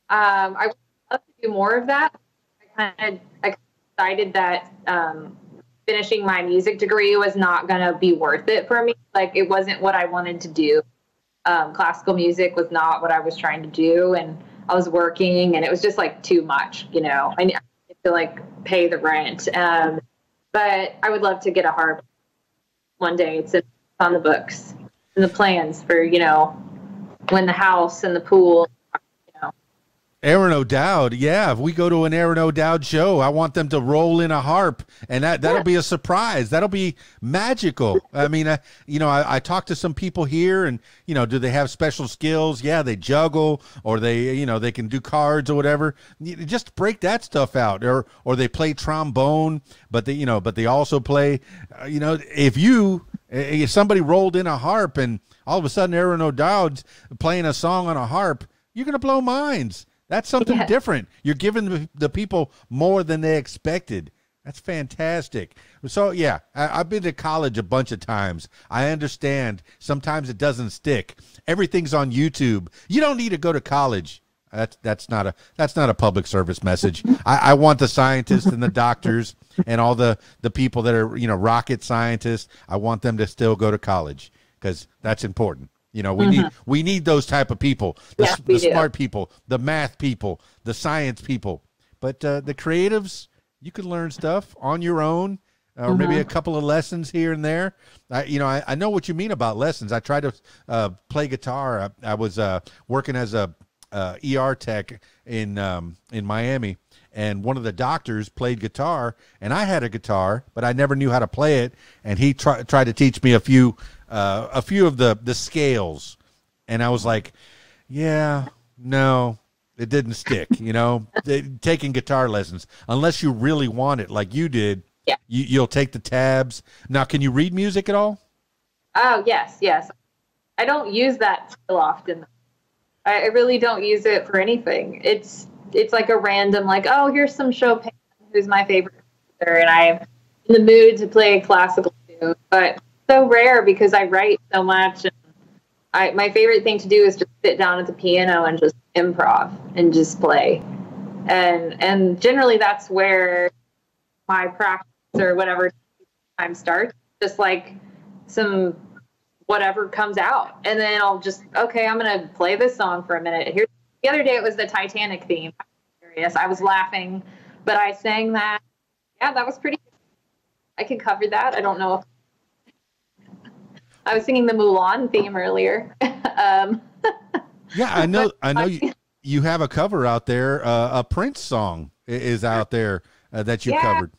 Um, I would love to do more of that. I kind of I decided that um, finishing my music degree was not going to be worth it for me. Like it wasn't what I wanted to do um, classical music was not what I was trying to do, and I was working, and it was just like too much, you know. I need to like pay the rent, um, but I would love to get a harp one day. It's on the books and the plans for you know when the house and the pool Erin O'Dowd, yeah. If we go to an Erin O'Dowd show, I want them to roll in a harp, and that that'll yeah. be a surprise. That'll be magical. I mean, uh, you know, I, I talked to some people here, and you know, do they have special skills? Yeah, they juggle, or they, you know, they can do cards or whatever. Just break that stuff out, or or they play trombone, but they, you know, but they also play. Uh, you know, if you if somebody rolled in a harp and all of a sudden Erin O'Dowd's playing a song on a harp, you're gonna blow minds. That's something yeah. different. You're giving the people more than they expected. That's fantastic. So yeah, I, have been to college a bunch of times. I understand. Sometimes it doesn't stick. Everything's on YouTube. You don't need to go to college. That's that's not a that's not a public service message. I, I want the scientists and the doctors and all the the people that are you know rocket scientists. I want them to still go to college because that's important. You know, we mm-hmm. need we need those type of people, the, the smart people, the math people, the science people. But uh, the creatives, you can learn stuff on your own, or mm-hmm. maybe a couple of lessons here and there. I, you know, I, I know what you mean about lessons. I tried to uh, play guitar. I, I was uh, working as a uh, ER tech in um, in Miami, and one of the doctors played guitar, and I had a guitar, but I never knew how to play it. And he tried tried to teach me a few uh, a few of the the scales, and I was like, yeah, no, it didn't stick. You know, <laughs> taking guitar lessons unless you really want it, like you did. Yeah, you, you'll take the tabs. Now, can you read music at all? Oh yes, yes. I don't use that skill often. I really don't use it for anything. It's it's like a random like, oh, here's some Chopin, who's my favorite and I'm in the mood to play a classical tune. But so rare because I write so much I my favorite thing to do is just sit down at the piano and just improv and just play. And and generally that's where my practice or whatever time starts. Just like some whatever comes out. And then I'll just, okay, I'm to play this song for a minute. Here, the other day it was the Titanic theme. I, I was laughing, but I sang that. Yeah, that was pretty. I can cover that. I don't know if I was singing the Mulan theme earlier. <laughs> um, yeah, I know. I know <laughs> you. You have a cover out there. Uh, a Prince song is out there uh, that you yeah. covered.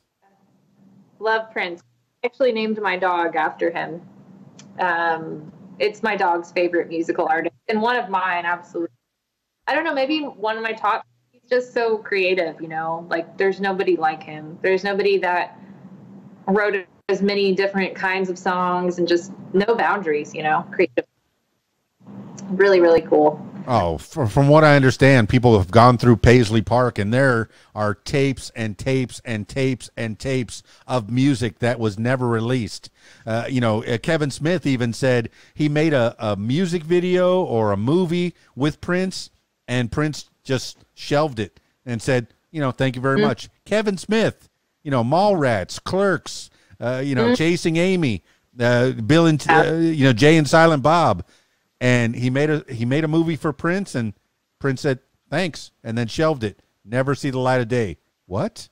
Love Prince. I actually named my dog after him. Um, it's my dog's favorite musical artist and one of mine, absolutely. I don't know, maybe one of my top. He's just so creative, you know. Like there's nobody like him. There's nobody that wrote as many different kinds of songs and just no boundaries, you know. Creative. Really, really cool. Oh, from what I understand, people have gone through Paisley Park, and there are tapes and tapes and tapes and tapes of music that was never released. Uh, you know, uh, Kevin Smith even said he made a, a music video or a movie with Prince, and Prince just shelved it and said, you know, thank you very mm-hmm. much. Kevin Smith, you know, Mallrats, Clerks, uh, you know, mm-hmm. Chasing Amy, uh, Bill and uh, you know Jay and Silent Bob and he made a he made a movie for Prince, and Prince said thanks, and then shelved it. Never see the light of day. What?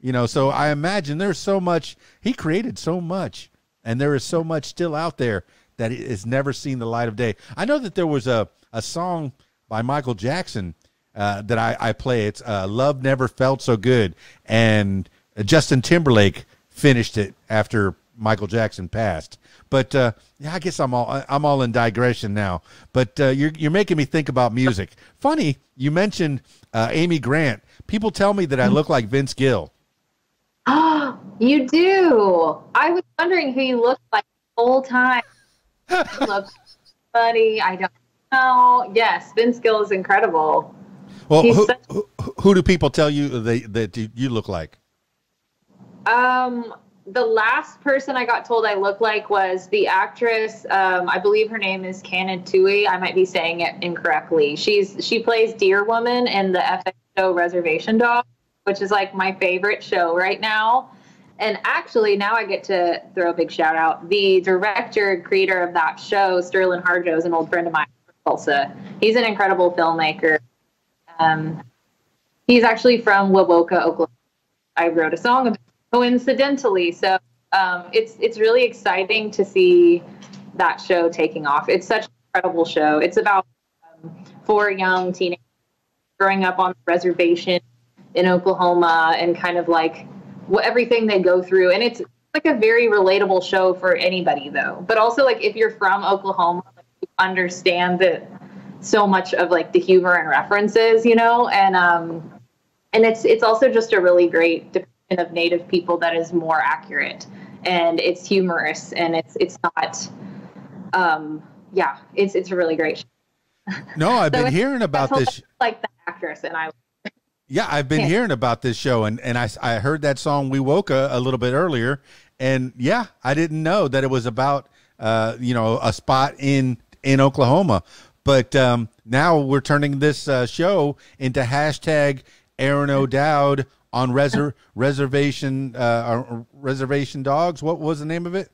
You know, so I imagine there's so much he created so much, and there is so much still out there that has never seen the light of day. I know that there was a a song by Michael Jackson uh, that I, I play. It's uh, "Love Never Felt So Good," and Justin Timberlake finished it after Michael Jackson passed. But uh, yeah, I guess I'm all I'm all in digression now. But uh, you're you're making me think about music. Funny, you mentioned uh, Amy Grant. People tell me that I look like Vince Gill. Oh, <gasps> you do. I was wondering who you looked like the whole time. <laughs> funny. I don't know. Yes, Vince Gill is incredible. Well, who, such- who, who do people tell you they, that you look like? Um, the last person I got told I look like was the actress. Um, I believe her name is Canon Tui. I might be saying it incorrectly. She's she plays Deer Woman in the FX show Reservation Dog, which is like my favorite show right now. And actually, now I get to throw a big shout out. The director, and creator of that show, Sterling Harjo, is an old friend of mine Tulsa. He's an incredible filmmaker. Um, he's actually from Wewoka, Oklahoma. I wrote a song about coincidentally. So um, it's it's really exciting to see that show taking off. It's such an incredible show. It's about um, four young teenagers growing up on the reservation in Oklahoma and kind of like what, everything they go through. And it's like a very relatable show for anybody, though. But also, like if you're from Oklahoma, like, you understand that so much of like the humor and references, you know, and um, and it's it's also just a really great of native people that is more accurate. And it's humorous and it's it's not um yeah it's it's a really great show. no i've <laughs> so been hearing about this like the actress and i <laughs> yeah i've been hearing about this show and and i i heard that song Wewoka, a little bit earlier. And yeah i didn't know that it was about uh you know a spot in in oklahoma. But um now we're turning this uh, show into hashtag Erin O'Dowd on reser- reservation uh, reservation dogs. What was the name of it?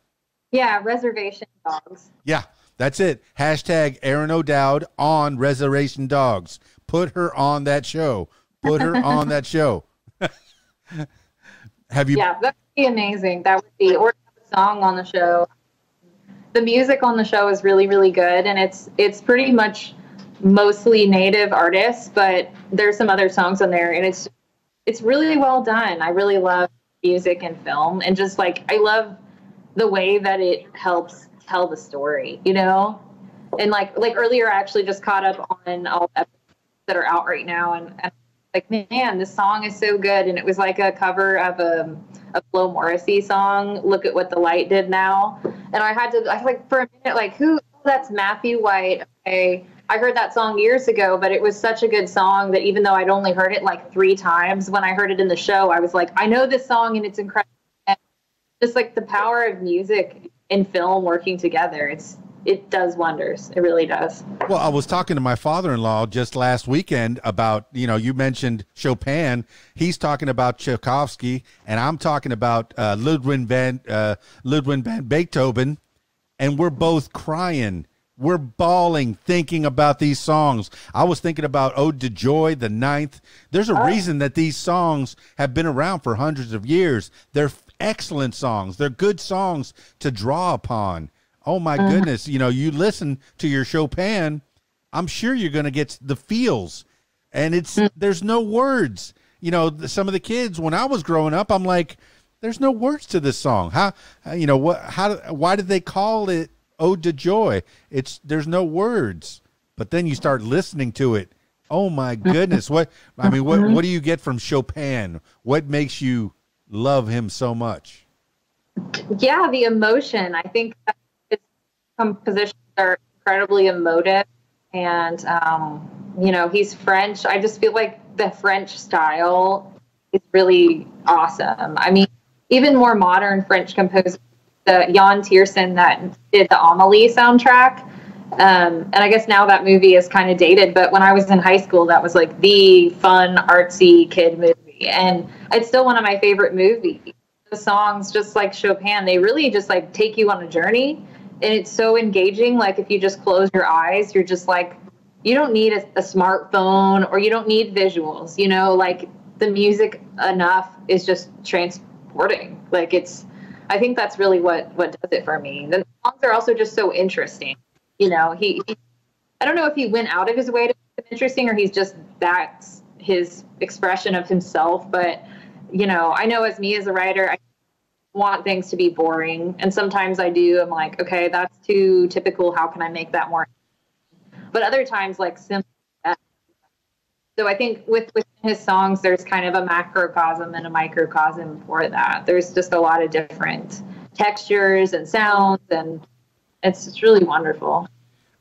Yeah, reservation dogs. Yeah, that's it. Hashtag Erin O'Dowd on reservation dogs. Put her on that show. Put her <laughs> on that show. <laughs> Have you? Yeah, that would be amazing. That would be or a song on the show. The music on the show is really, really good, and it's it's pretty much mostly native artists, but there's some other songs on there, and it's it's really well done. I really love music and film, and just like I love the way that it helps tell the story, you know. And like like earlier, I actually just caught up on all the episodes that are out right now, and, and like man, this song is so good, and it was like a cover of a a Flo Morrissey song. Look at what the light did now, and I had to I like for a minute like who oh, that's Matthew White. Okay, I heard that song years ago, but it was such a good song that even though I'd only heard it like three times, when I heard it in the show, I was like, I know this song and it's incredible. And just like the power of music and film working together, it's it does wonders. It really does. Well, I was talking to my father-in-law just last weekend about, you know, you mentioned Chopin. He's talking about Tchaikovsky, and I'm talking about uh, Ludwig van uh, Ludwig van Beethoven, and we're both crying we're bawling thinking about these songs. I was thinking about Ode to Joy, the ninth. There's a oh. reason that these songs have been around for hundreds of years. They're excellent songs. They're good songs to draw upon. Oh my uh-huh. goodness. You know, you listen to your Chopin, I'm sure you're going to get the feels. And it's, mm. there's no words. You know, some of the kids, when I was growing up, I'm like, there's no words to this song. How, you know, what, how, why did they call it ode to joy. It's there's no words, but then you start listening to it. Oh my <laughs> goodness! What I mean, what what do you get from Chopin? What makes you love him so much? Yeah, the emotion. I think his compositions are incredibly emotive, and um, you know he's French. I just feel like the French style is really awesome. I mean, even more modern French composers the Yann Tiersen that did the Amelie soundtrack. Um, and I guess now that movie is kind of dated, but when I was in high school, that was like the fun, artsy kid movie. And it's still one of my favorite movies. The songs, just like Chopin, they really just like take you on a journey. And it's so engaging. Like if you just close your eyes, you're just like, you don't need a, a smartphone or you don't need visuals, you know, like the music enough is just transporting. Like it's, I think that's really what what does it for me. The songs are also just so interesting. You know, he, he I don't know if he went out of his way to make them interesting or he's just that's his expression of himself. But you know, I know as me as a writer, I want things to be boring, and sometimes I do. I'm like, okay, that's too typical. How can I make that more? But other times, like simple so I think with within his songs, there's kind of a macrocosm and a microcosm for that. There's just a lot of different textures and sounds, and it's just really wonderful.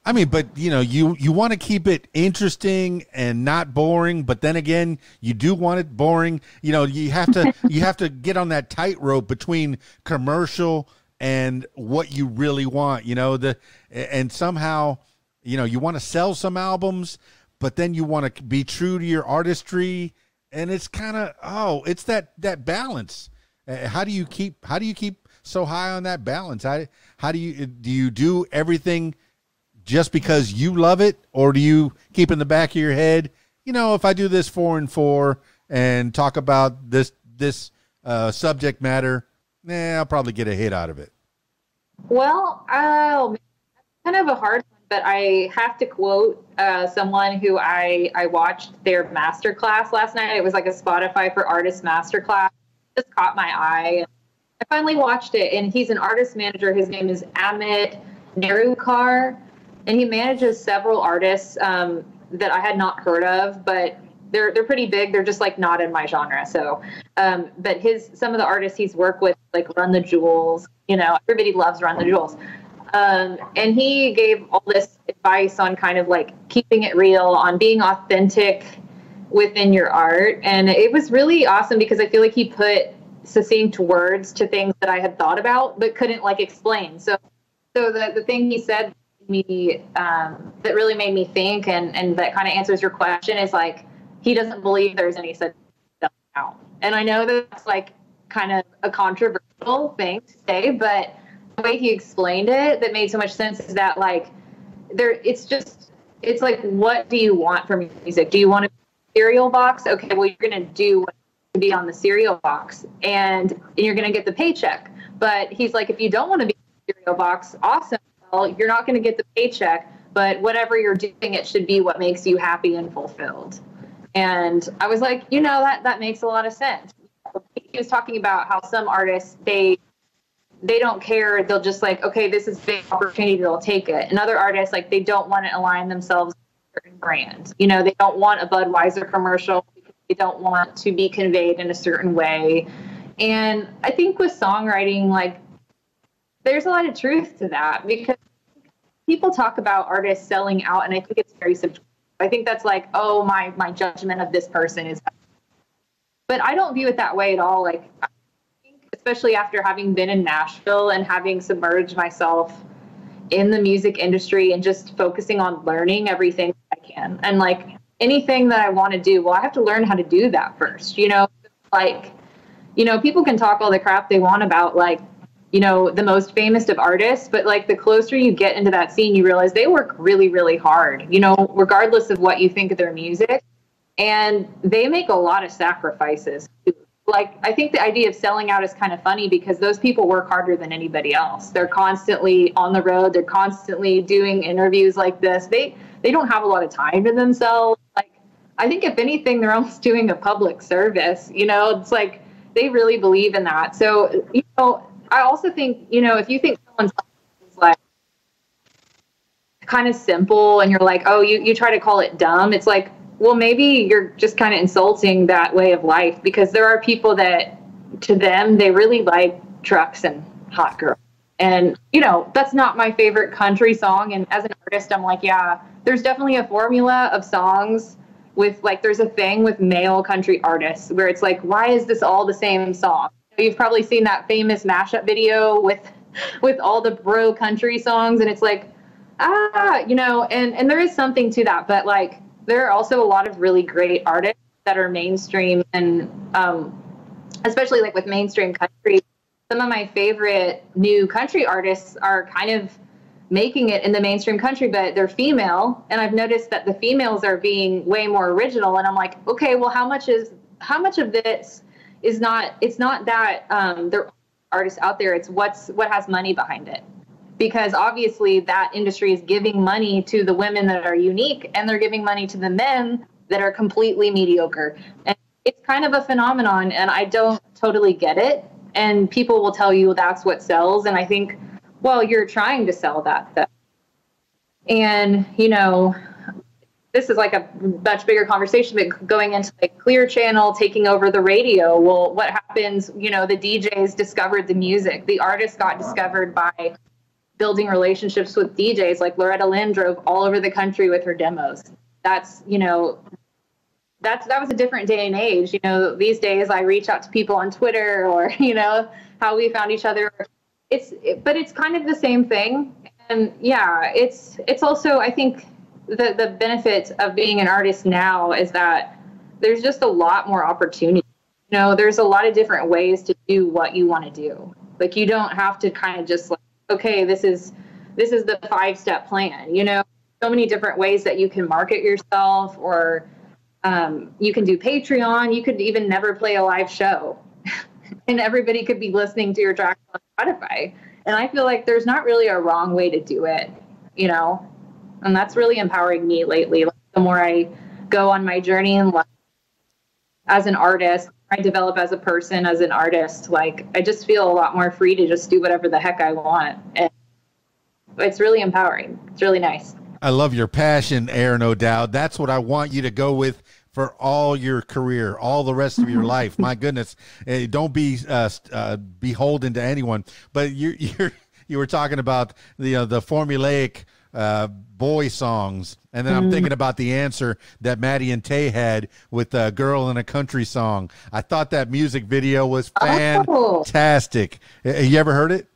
I mean, but you know, you you want to keep it interesting and not boring, but then again, you do want it boring. You know, you have to <laughs> you have to get on that tightrope between commercial and what you really want. You know, the and somehow, you know, you want to sell some albums, but then you want to be true to your artistry and it's kind of oh it's that that balance. Uh, how do you keep how do you keep so high on that balance? How, how do you do you do everything just because you love it or do you keep in the back of your head you know if i do this four and four and talk about this this uh, subject matter nah, i'll probably get a hit out of it. Well oh kind of a hard but I have to quote uh, someone who I I watched their master class last night. It was like a Spotify for Artists master class. Just caught my eye. I finally watched it, and he's an artist manager. His name is Amit Nerurkar, and he manages several artists um, that I had not heard of, but they're they're pretty big. They're just like not in my genre. So, um, but his some of the artists he's worked with, like Run the Jewels. You know, everybody loves Run the Jewels. Um, and he gave all this advice on kind of like keeping it real, on being authentic within your art. And it was really awesome because I feel like he put succinct words to things that I had thought about but couldn't like explain. So, so the, the thing he said, me um, that really made me think and and that kind of answers your question is like he doesn't believe there's any such thing out. And I know that's like kind of a controversial thing to say, but way he explained it that made so much sense is that like there it's just it's like what do you want from music? Do you want a cereal box? Okay, well you're gonna do what to be on the cereal box and, and you're gonna get the paycheck. But he's like, if you don't want to be on the cereal box, awesome. Well, you're not gonna get the paycheck, but whatever you're doing, it should be what makes you happy and fulfilled. And I was like, you know, that that makes a lot of sense. He was talking about how some artists they they don't care. They'll just like, okay, this is big opportunity. They'll take it. And other artists like they don't want to align themselves with certain brand. You know, they don't want a Budweiser commercial they don't want to be conveyed in a certain way. And I think with songwriting, like there's a lot of truth to that because people talk about artists selling out, and I think it's very subjective I think that's like, oh, my my judgment of this person is. But I don't view it that way at all. Like, especially after having been in Nashville and having submerged myself in the music industry and just focusing on learning everything I can. And like anything that I want to do, well, I have to learn how to do that first. You know, like, you know, people can talk all the crap they want about like you know, the most famous of artists, but like the closer you get into that scene, you realize they work really, really hard, you know, regardless of what you think of their music. And they make a lot of sacrifices. Like, I think the idea of selling out is kind of funny because those people work harder than anybody else. They're constantly on the road, they're constantly doing interviews like this. They, they don't have a lot of time to themselves. Like, I think if anything, they're <laughs> almost doing a public service. You know, it's like they really believe in that. So, you know, I also think, you know, if you think someone's like kind of simple and you're like, oh, you, you try to call it dumb, it's like, well, maybe you're just kind of insulting that way of life because there are people that to them, they really like trucks and hot girls. And, you know, that's not my favorite country song. And as an artist, I'm like, yeah, there's definitely a formula of songs with like, there's a thing with male country artists where it's like, why is this all the same song? You've probably seen that famous mashup video with with all the bro country songs and it's like ah, you know, and and there is something to that, but like there are also a lot of really great artists that are mainstream and um especially like with mainstream country some of my favorite new country artists are kind of making it in the mainstream country, but they're female. And I've noticed that the females are being way more original. And I'm like, okay, well, how much is how much of this is not it's not that um, there are artists out there it's what's what has money behind it because obviously that industry is giving money to the women that are unique and they're giving money to the men that are completely mediocre and it's kind of a phenomenon and i don't totally get it and people will tell you that's what sells and i think well you're trying to sell that though and you know this is like a much bigger conversation, but going into like Clear Channel taking over the radio. Well, what happens? You know, the DJs discovered the music. The artists got discovered by building relationships with DJs. Like Loretta Lynn drove all over the country with her demos. That's you know, that's that was a different day and age. You know, these days I reach out to people on Twitter or <laughs> you know how we found each other. It's but it's kind of the same thing. And yeah, it's it's also I think the the benefit of being an artist now is that there's just a lot more opportunity. You know, there's a lot of different ways to do what you want to do. Like you don't have to kind of just like, okay, this is this is the five step plan. You know, so many different ways that you can market yourself, or um, you can do Patreon. You could even never play a live show, <laughs> and everybody could be listening to your track on Spotify. And I feel like there's not really a wrong way to do it. You know, and that's really empowering me lately. Like, the more I go on my journey in life as an artist, I develop as a person, as an artist, like I just feel a lot more free to just do whatever the heck I want. And it's really empowering. It's really nice. I love your passion, Erin O'Dowd. That's what I want you to go with for all your career, all the rest of your <laughs> life. My goodness, don't be uh, uh, beholden to anyone. But you, <laughs> you're you were talking about the uh, the formulaic uh, boy songs. And then I'm thinking mm. about the answer that Maddie and Tae had with a girl in a country song. I thought that music video was oh. fantastic. Oh. You ever heard it?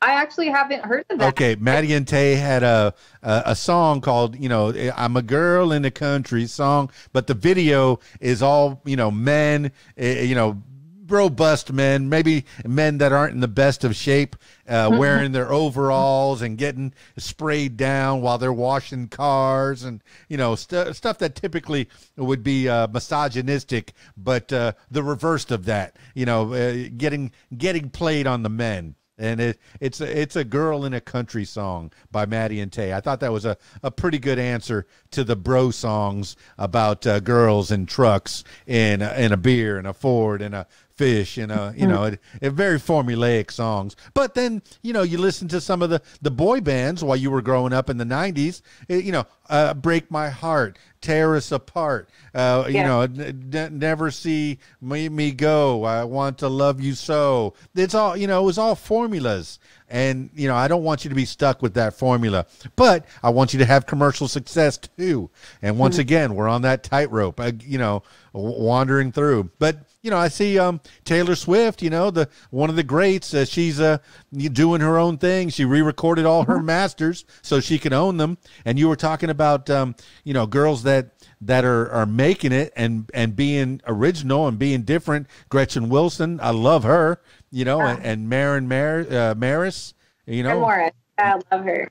I actually haven't heard of that. Okay, Maddie and Tae had a, a a song called you know I'm a girl in the country song, but the video is all you know men, eh, you know robust men, maybe men that aren't in the best of shape, uh, mm-hmm. wearing their overalls and getting sprayed down while they're washing cars and you know st- stuff that typically would be uh, misogynistic, but uh, the reverse of that, you know, uh, getting getting played on the men and it, it's a, it's a girl in a country song by Maddie and Tae. I thought that was a, a pretty good answer to the bro songs about uh, girls and trucks and and a beer and a Ford and a fish and a you know a, a very formulaic songs. But then you know you listen to some of the the boy bands while you were growing up in the 90s it, you know uh, break my heart tear us apart uh, yeah. you know n- never see me, me go i want to love you so. It's all you know it was all formulas. And you know i don't want you to be stuck with that formula. But i want you to have commercial success too. And once mm-hmm. again we're on that tightrope uh, you know wandering through. But you know, I see um, Taylor Swift, you know, the one of the greats. Uh, she's uh, doing her own thing. She re-recorded all her mm-hmm. masters so she can own them. And you were talking about, um, you know, girls that that are are making it and and being original and being different. Gretchen Wilson, I love her. You know, and, and Maren Mar- uh, Maris, you know, Morris, I love her.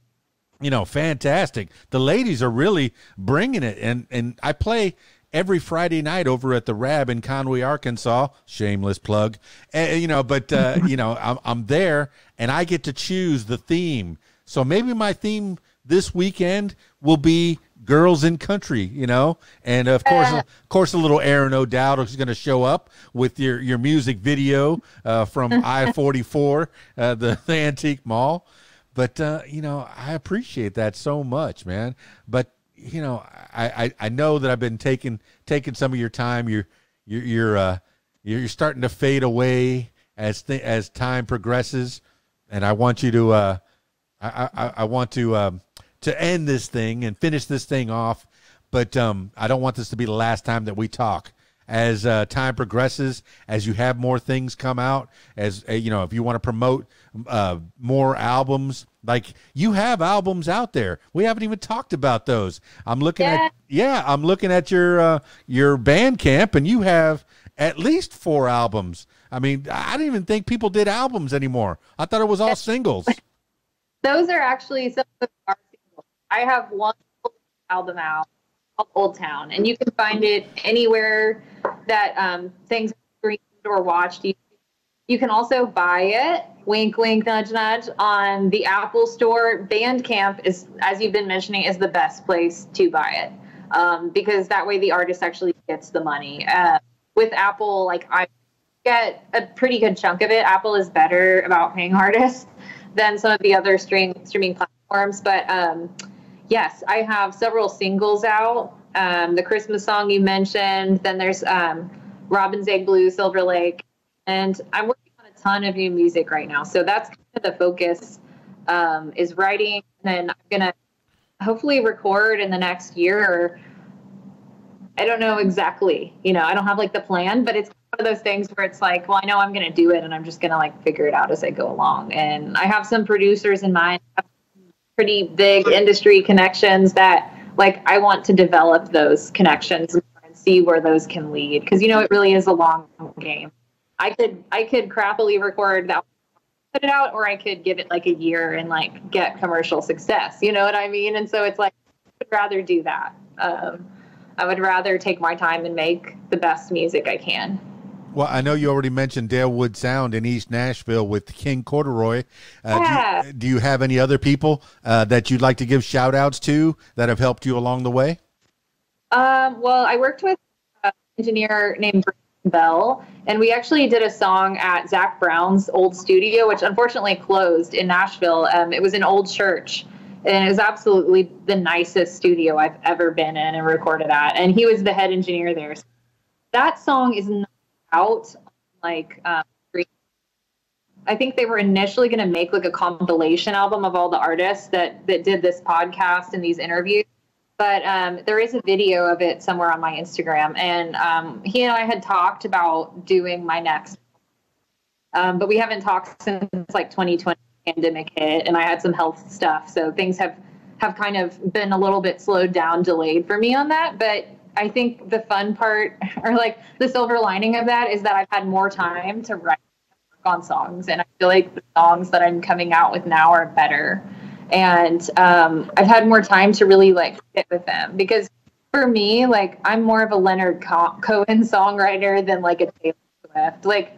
You know, fantastic. The ladies are really bringing it, and and I play every Friday night over at the Rab in Conway, Arkansas. Shameless plug, and, you know. But uh, you know, <laughs> I'm, I'm there, and I get to choose the theme. So maybe my theme this weekend will be girls in country, you know, and of course, uh, of course, a little Erin O'Dowd is going to show up with your your music video uh, from <laughs> I forty four, uh, the the antique mall. But uh, you know, I appreciate that so much, man. But you know, I, I, I know that I've been taking taking some of your time. You're you're you're uh, you're starting to fade away as th- as time progresses, and I want you to uh, I, I, I want to um, to end this thing and finish this thing off, but um, I don't want this to be the last time that we talk. As uh, time progresses, as you have more things come out, as uh, you know, if you want to promote uh, more albums, like you have albums out there. We haven't even talked about those. I'm looking yeah. at yeah, I'm looking at your uh, your Bandcamp, and you have at least four albums. I mean, I didn't even think people did albums anymore. I thought it was all singles. <laughs> Those are actually some of our singles. I have one album out called Old Town, and you can find it anywhere that um, things streamed or watched. You, you can also buy it wink, wink, nudge, nudge, on the Apple Store. Bandcamp is, as you've been mentioning, is the best place to buy it um, because that way the artist actually gets the money. Uh, with Apple, like I get a pretty good chunk of it. Apple is better about paying <laughs> artists than some of the other stream, streaming platforms, but um, yes, I have several singles out. Um, the Christmas song you mentioned, then there's um, Robin's Egg Blue, Silver Lake, and I'm working on a ton of new music right now. So that's kind of the focus um, is writing. And then I'm going to hopefully record in the next year. I don't know exactly, you know, I don't have like the plan, but it's one of those things where it's like, well, I know I'm going to do it and I'm just going to like figure it out as I go along. And I have some producers in mind, pretty big industry connections that like I want to develop those connections and see where those can lead. Cause you know, it really is a long game. I could I could crappily record that put it out or I could give it like a year and like get commercial success. You know what I mean? And so it's like I would rather do that. Um, I would rather take my time and make the best music I can. Well, I know you already mentioned Dalewood Sound in East Nashville with King Corduroy. Uh, yeah. do, you, do, you, have any other people uh, that you'd like to give shout outs to that have helped you along the way? Um, well, I worked with an engineer named Bell. And we actually did a song at Zac Brown's old studio, which unfortunately closed in Nashville. Um, it was an old church. And it was absolutely the nicest studio I've ever been in and recorded at. And he was the head engineer there. So that song is out like um, I think they were initially going to make like a compilation album of all the artists that that did this podcast and these interviews but um, there is a video of it somewhere on my Instagram. And um, he and I had talked about doing my next, um, but we haven't talked since like 2020. pandemic hit and I had some health stuff. So things have have kind of been a little bit slowed down, delayed for me on that. But I think the fun part <laughs> or like the silver lining of that is that I've had more time to write on songs and I feel like the songs that I'm coming out with now are better. And um, I've had more time to really like sit with them because for me, like I'm more of a Leonard Cohen songwriter than like a Taylor Swift. Like,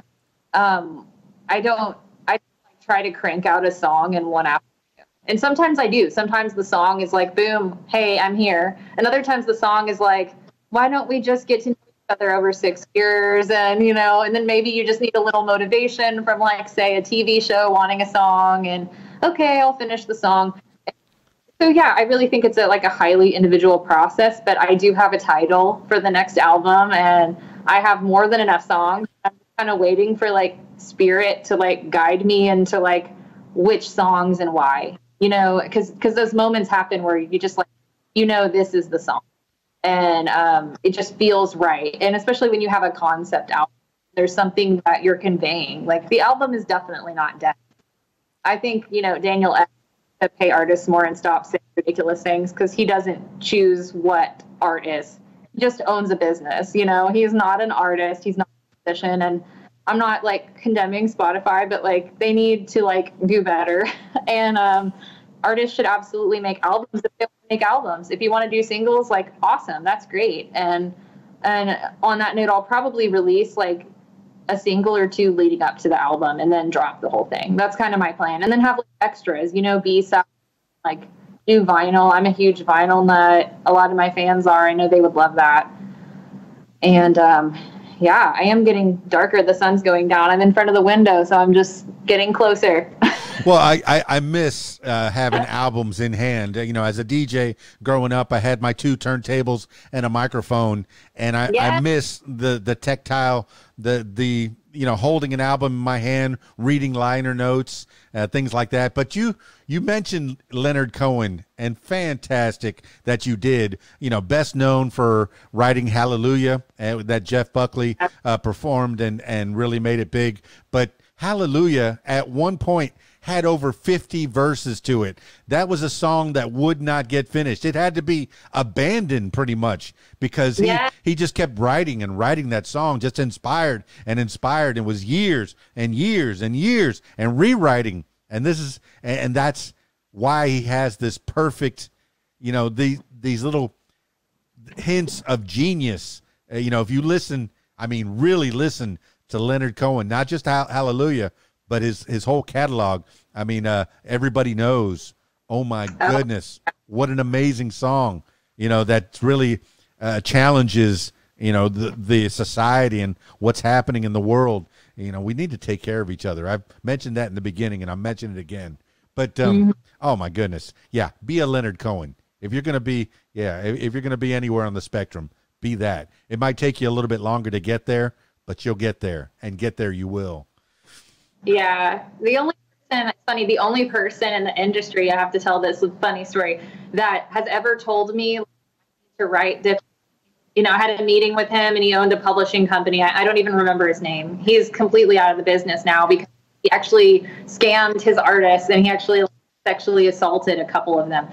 um, I don't, I try to crank out a song in one hour. And sometimes I do. Sometimes the song is like, boom, hey, I'm here. And other times the song is like, why don't we just get to know each other over six years? And, you know, and then maybe you just need a little motivation from, like, say, a TV show wanting a song. And, okay, I'll finish the song. So yeah, I really think it's a, like a highly individual process, but I do have a title for the next album and I have more than enough songs. I'm kind of waiting for like spirit to like guide me into like which songs and why. You know, cuz cuz those moments happen where you just like you know this is the song. And um it just feels right. And especially when you have a concept out there's something that you're conveying. Like the album is definitely not dead. I think, you know, Daniel Ek to pay artists more and stop saying ridiculous things because he doesn't choose what art is. He just owns a business. You know, he's not an artist. He's not a musician. And I'm not like condemning Spotify, but like they need to like do better. <laughs> and um, artists should absolutely make albums if they want to make albums. If you want to do singles, like awesome, that's great. And and on that note, I'll probably release like a single or two leading up to the album and then drop the whole thing. That's kind of my plan. And then have like, extras, you know, B side, like do vinyl. I'm a huge vinyl nut. A lot of my fans are. I know they would love that. And um, yeah, I am getting darker. The sun's going down. I'm in front of the window, so I'm just getting closer. <laughs> well, I, I, I miss uh, having albums in hand. You know, as a DJ growing up, I had my two turntables and a microphone, and I, yeah. I miss the the tactile the the you know holding an album in my hand, reading liner notes, uh, things like that. But you you mentioned Leonard Cohen, and fantastic that you did. You know, best known for writing Hallelujah uh, that Jeff Buckley uh, performed and and really made it big. But Hallelujah at one point had over 50 verses to it. That was a song that would not get finished. It had to be abandoned pretty much because he, yeah. he just kept writing and writing that song, just inspired and inspired. And was years and years and years and rewriting. And this is, and that's why he has this perfect, you know, the, these little hints of genius. Uh, you know, if you listen, I mean, really listen to Leonard Cohen, not just Hallelujah, but his his whole catalog. I mean, uh, everybody knows. Oh my oh. goodness, what an amazing song! You know that really uh, challenges you know the the society and what's happening in the world. You know, we need to take care of each other. I've mentioned that in the beginning, and I'm mentioning it again. But um, mm-hmm. oh my goodness, yeah, be a Leonard Cohen. If you're going to be, yeah, if, if you're going to be anywhere on the spectrum, be that. It might take you a little bit longer to get there, but you'll get there, and get there you will. Yeah. The only person, it's funny, the only person in the industry, I have to tell this funny story, that has ever told me to write different. You know, I had a meeting with him and he owned a publishing company. I, I don't even remember his name. He's completely out of the business now because he actually scammed his artists and he actually sexually assaulted a couple of them.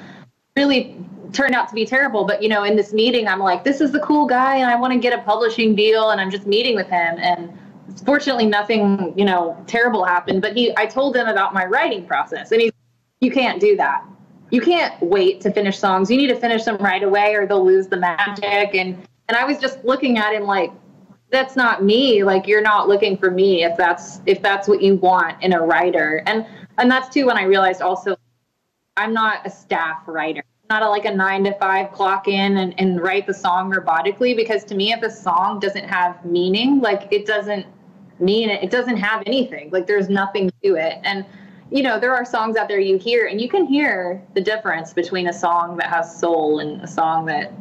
Really turned out to be terrible. But you know, in this meeting, I'm like, this is the cool guy, and I want to get a publishing deal, and I'm just meeting with him, and fortunately nothing you know terrible happened but he i told him about my writing process and he's you can't do that. You can't wait to finish songs. You need to finish them right away or they'll lose the magic and and i was just looking at him like that's not me. Like you're not looking for me if that's if that's what you want in a writer. And and that's too when i realized also i'm not a staff writer. Not a, like a nine to five clock in and, and write the song robotically because to me if a song doesn't have meaning like it doesn't mean it. It doesn't have anything. Like there's nothing to it. And you know, there are songs out there you hear and you can hear the difference between a song that has soul and a song that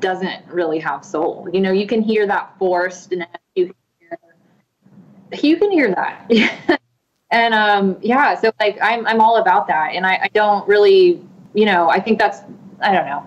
doesn't really have soul. You know, you can hear that forced and you can hear, you can hear that. <laughs> and um yeah, so like I'm I'm all about that. And I, I don't really, you know, I think that's I don't know.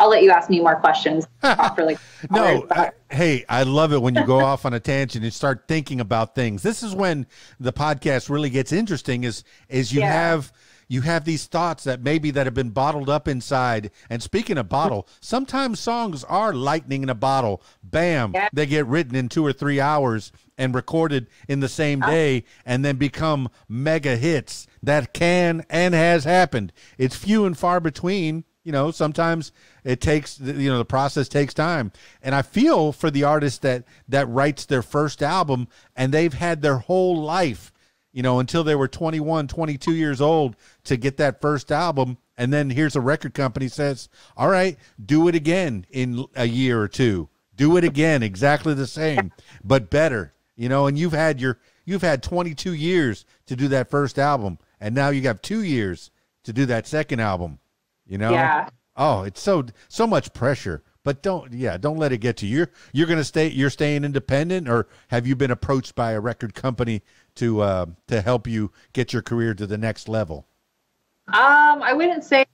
I'll let you ask me more questions. <laughs> for like no, I, hey, I love it when you go off on a tangent and start thinking about things. This is when the podcast really gets interesting. Is is you yeah. have you have these thoughts that maybe that have been bottled up inside. And speaking of bottle, sometimes songs are lightning in a bottle. Bam, yeah. they get written in two or three hours and recorded in the same uh. day and then become mega hits. That can and has happened. It's few and far between. You know, sometimes it takes you know the process takes time. And i feel for the artist that that writes their first album and they've had their whole life you know until they were 21 22 years old to get that first album. And then here's a record company says all right do it again in a year or two. Do it again exactly the same but better. You know and you've had your you've had 22 years to do that first album. And now you have 2 years to do that second album you know yeah oh it's so so much pressure but don't yeah don't let it get to you you're, you're gonna stay you're staying independent or have you been approached by a record company to uh, to help you get your career to the next level um, I wouldn't say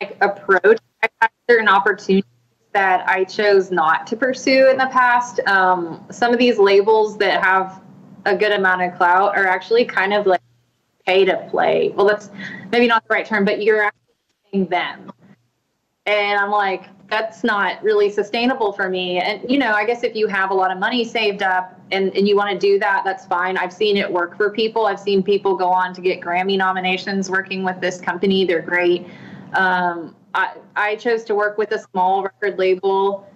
like approach. I had certain opportunities that I chose not to pursue in the past. Um, some of these labels that have a good amount of clout are actually kind of like pay to play. Well, that's maybe not the right term, but you're them. And I'm like, that's not really sustainable for me. And, you know, I guess if you have a lot of money saved up and, and you want to do that, that's fine. I've seen it work for people. I've seen people go on to get Grammy nominations working with this company. They're great. Um, I, I chose to work with a small record label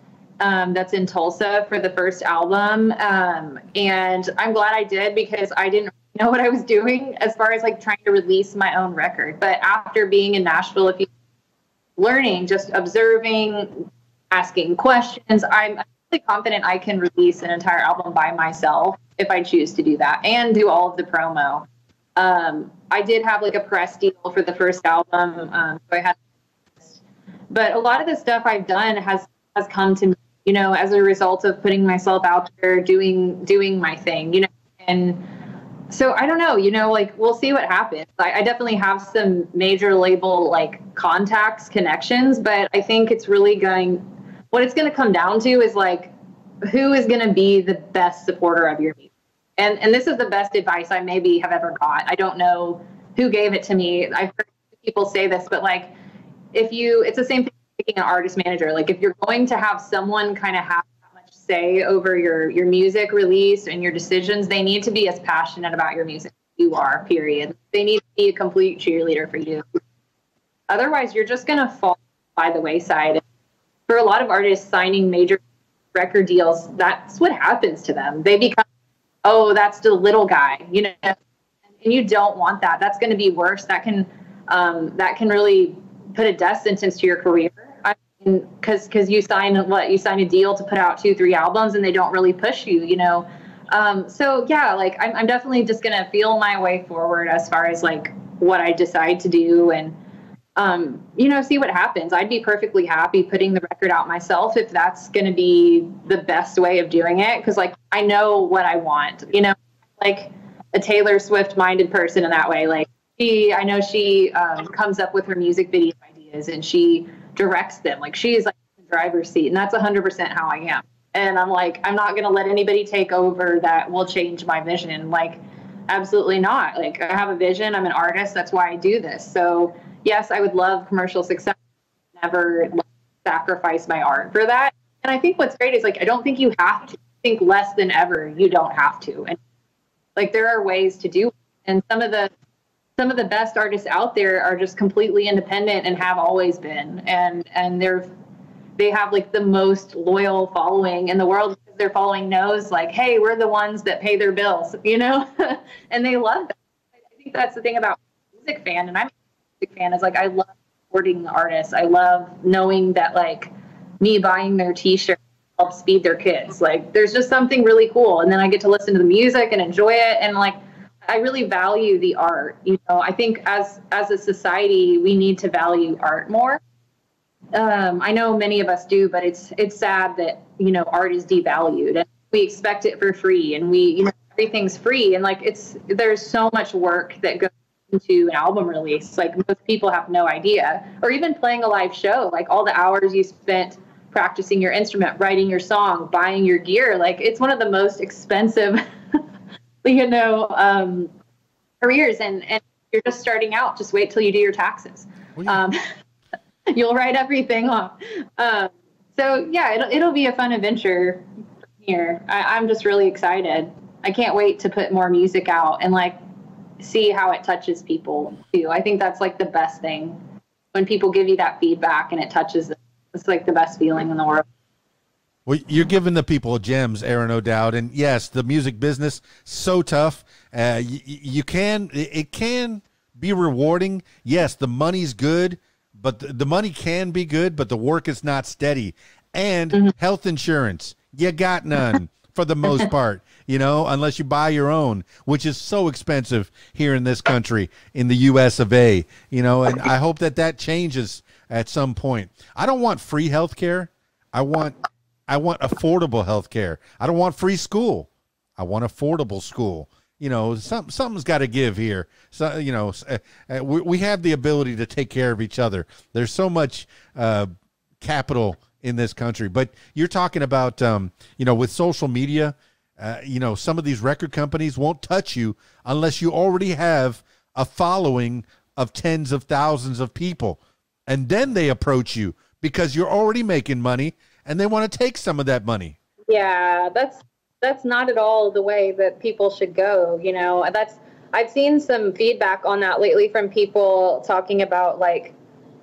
um, that's in Tulsa for the first album. Um, and I'm glad I did because I didn't know what I was doing as far as like trying to release my own record. But after being in Nashville a few learning, just observing, asking questions. I'm really confident I can release an entire album by myself if I choose to do that and do all of the promo. Um, I did have like a press deal for the first album, um, so I had, but a lot of the stuff I've done has has come to me, you know, as a result of putting myself out there, doing doing my thing, you know, and so I don't know, you know, like we'll see what happens. I, I, definitely have some major label like contacts, connections, but I think it's really going, what it's going to come down to is like, who is going to be the best supporter of your music? And, and this is the best advice I maybe have ever got. I don't know who gave it to me. I've heard people say this, but like, if you, it's the same thing picking an artist manager. Like, if you're going to have someone kind of have say over your your music release and your decisions they need to be as passionate about your music as you are period. They need to be a complete cheerleader for you. Otherwise you're just going to fall by the wayside. For a lot of artists signing major record deals that's what happens to them. They become oh that's the little guy you know? And you don't want that. That's going to be worse. That can um, that can really put a death sentence to your career because because you sign what you sign a deal to put out two three albums and they don't really push you you know? Um, so yeah like I'm, I'm definitely just gonna feel my way forward as far as like what i decide to do and um, you know see what happens. I'd be perfectly happy putting the record out myself if that's gonna be the best way of doing it because like i know what i want you know? Like a taylor swift minded person in that way like she i know she um, comes up with her music video ideas and she directs them. Like she is like the driver's seat, and that's 100% how I am. And I'm like, I'm not going to let anybody take over that will change my vision. Like, absolutely not. Like, I have a vision. I'm an artist. That's why I do this. So, yes, I would love commercial success. Never sacrifice my art for that. And I think what's great is like, I don't think you have to think less than ever. You don't have to. And like, there are ways to do. It. And some of the some of the best artists out there are just completely independent and have always been. And and they're they have like the most loyal following in the world because their following knows like hey we're the ones that pay their bills <laughs> you know? <laughs> And they love that. I think that's the thing about music fan and i'm a music fan is like i love supporting artists. I love knowing that like me buying their t-shirt helps feed their kids. Like there's just something really cool. And then i get to listen to the music and enjoy it and like I really value the art. You know, I think as as a society, we need to value art more. Um, I know many of us do, but it's it's sad that you know art is devalued and we expect it for free, and we you know everything's free, and like it's there's so much work that goes into an album release. Like most people have no idea. Or even playing a live show, like all the hours you spent practicing your instrument, writing your song, buying your gear. Like it's one of the most expensive, <laughs> <laughs> you know, um, careers. And, and you're just starting out. Just wait till you do your taxes. Well, yeah. um, <laughs> you'll write everything off. Um, so yeah, it'll, it'll be a fun adventure here. I, I'm just really excited. I can't wait to put more music out and like see how it touches people too. I think that's like the best thing when people give you that feedback and it touches them. It's like the best feeling in the world. Well, you're giving the people gems, Erin O'Dowd, and yes, the music business so tough. Uh, you, you can it can be rewarding. Yes, the money's good, but the, the money can be good, but the work is not steady. And mm-hmm. health insurance, you got none <laughs> for the most part you know, unless you buy your own, which is so expensive here in this country, in the U.S. of A. You know, and I hope that that changes at some point. I don't want free health care. I want, I want affordable health care. I don't want free school. I want affordable school. You know, some something's got to give here. So you know, uh, uh, we, we have the ability to take care of each other. There's so much uh, capital in this country, but you're talking about, um, you know, with social media uh, you know, some of these record companies won't touch you unless you already have a following of tens of thousands of people. And then they approach you because you're already making money and they want to take some of that money. Yeah, that's that's not at all the way that people should go, you know. That's I've seen some feedback on that lately from people talking about like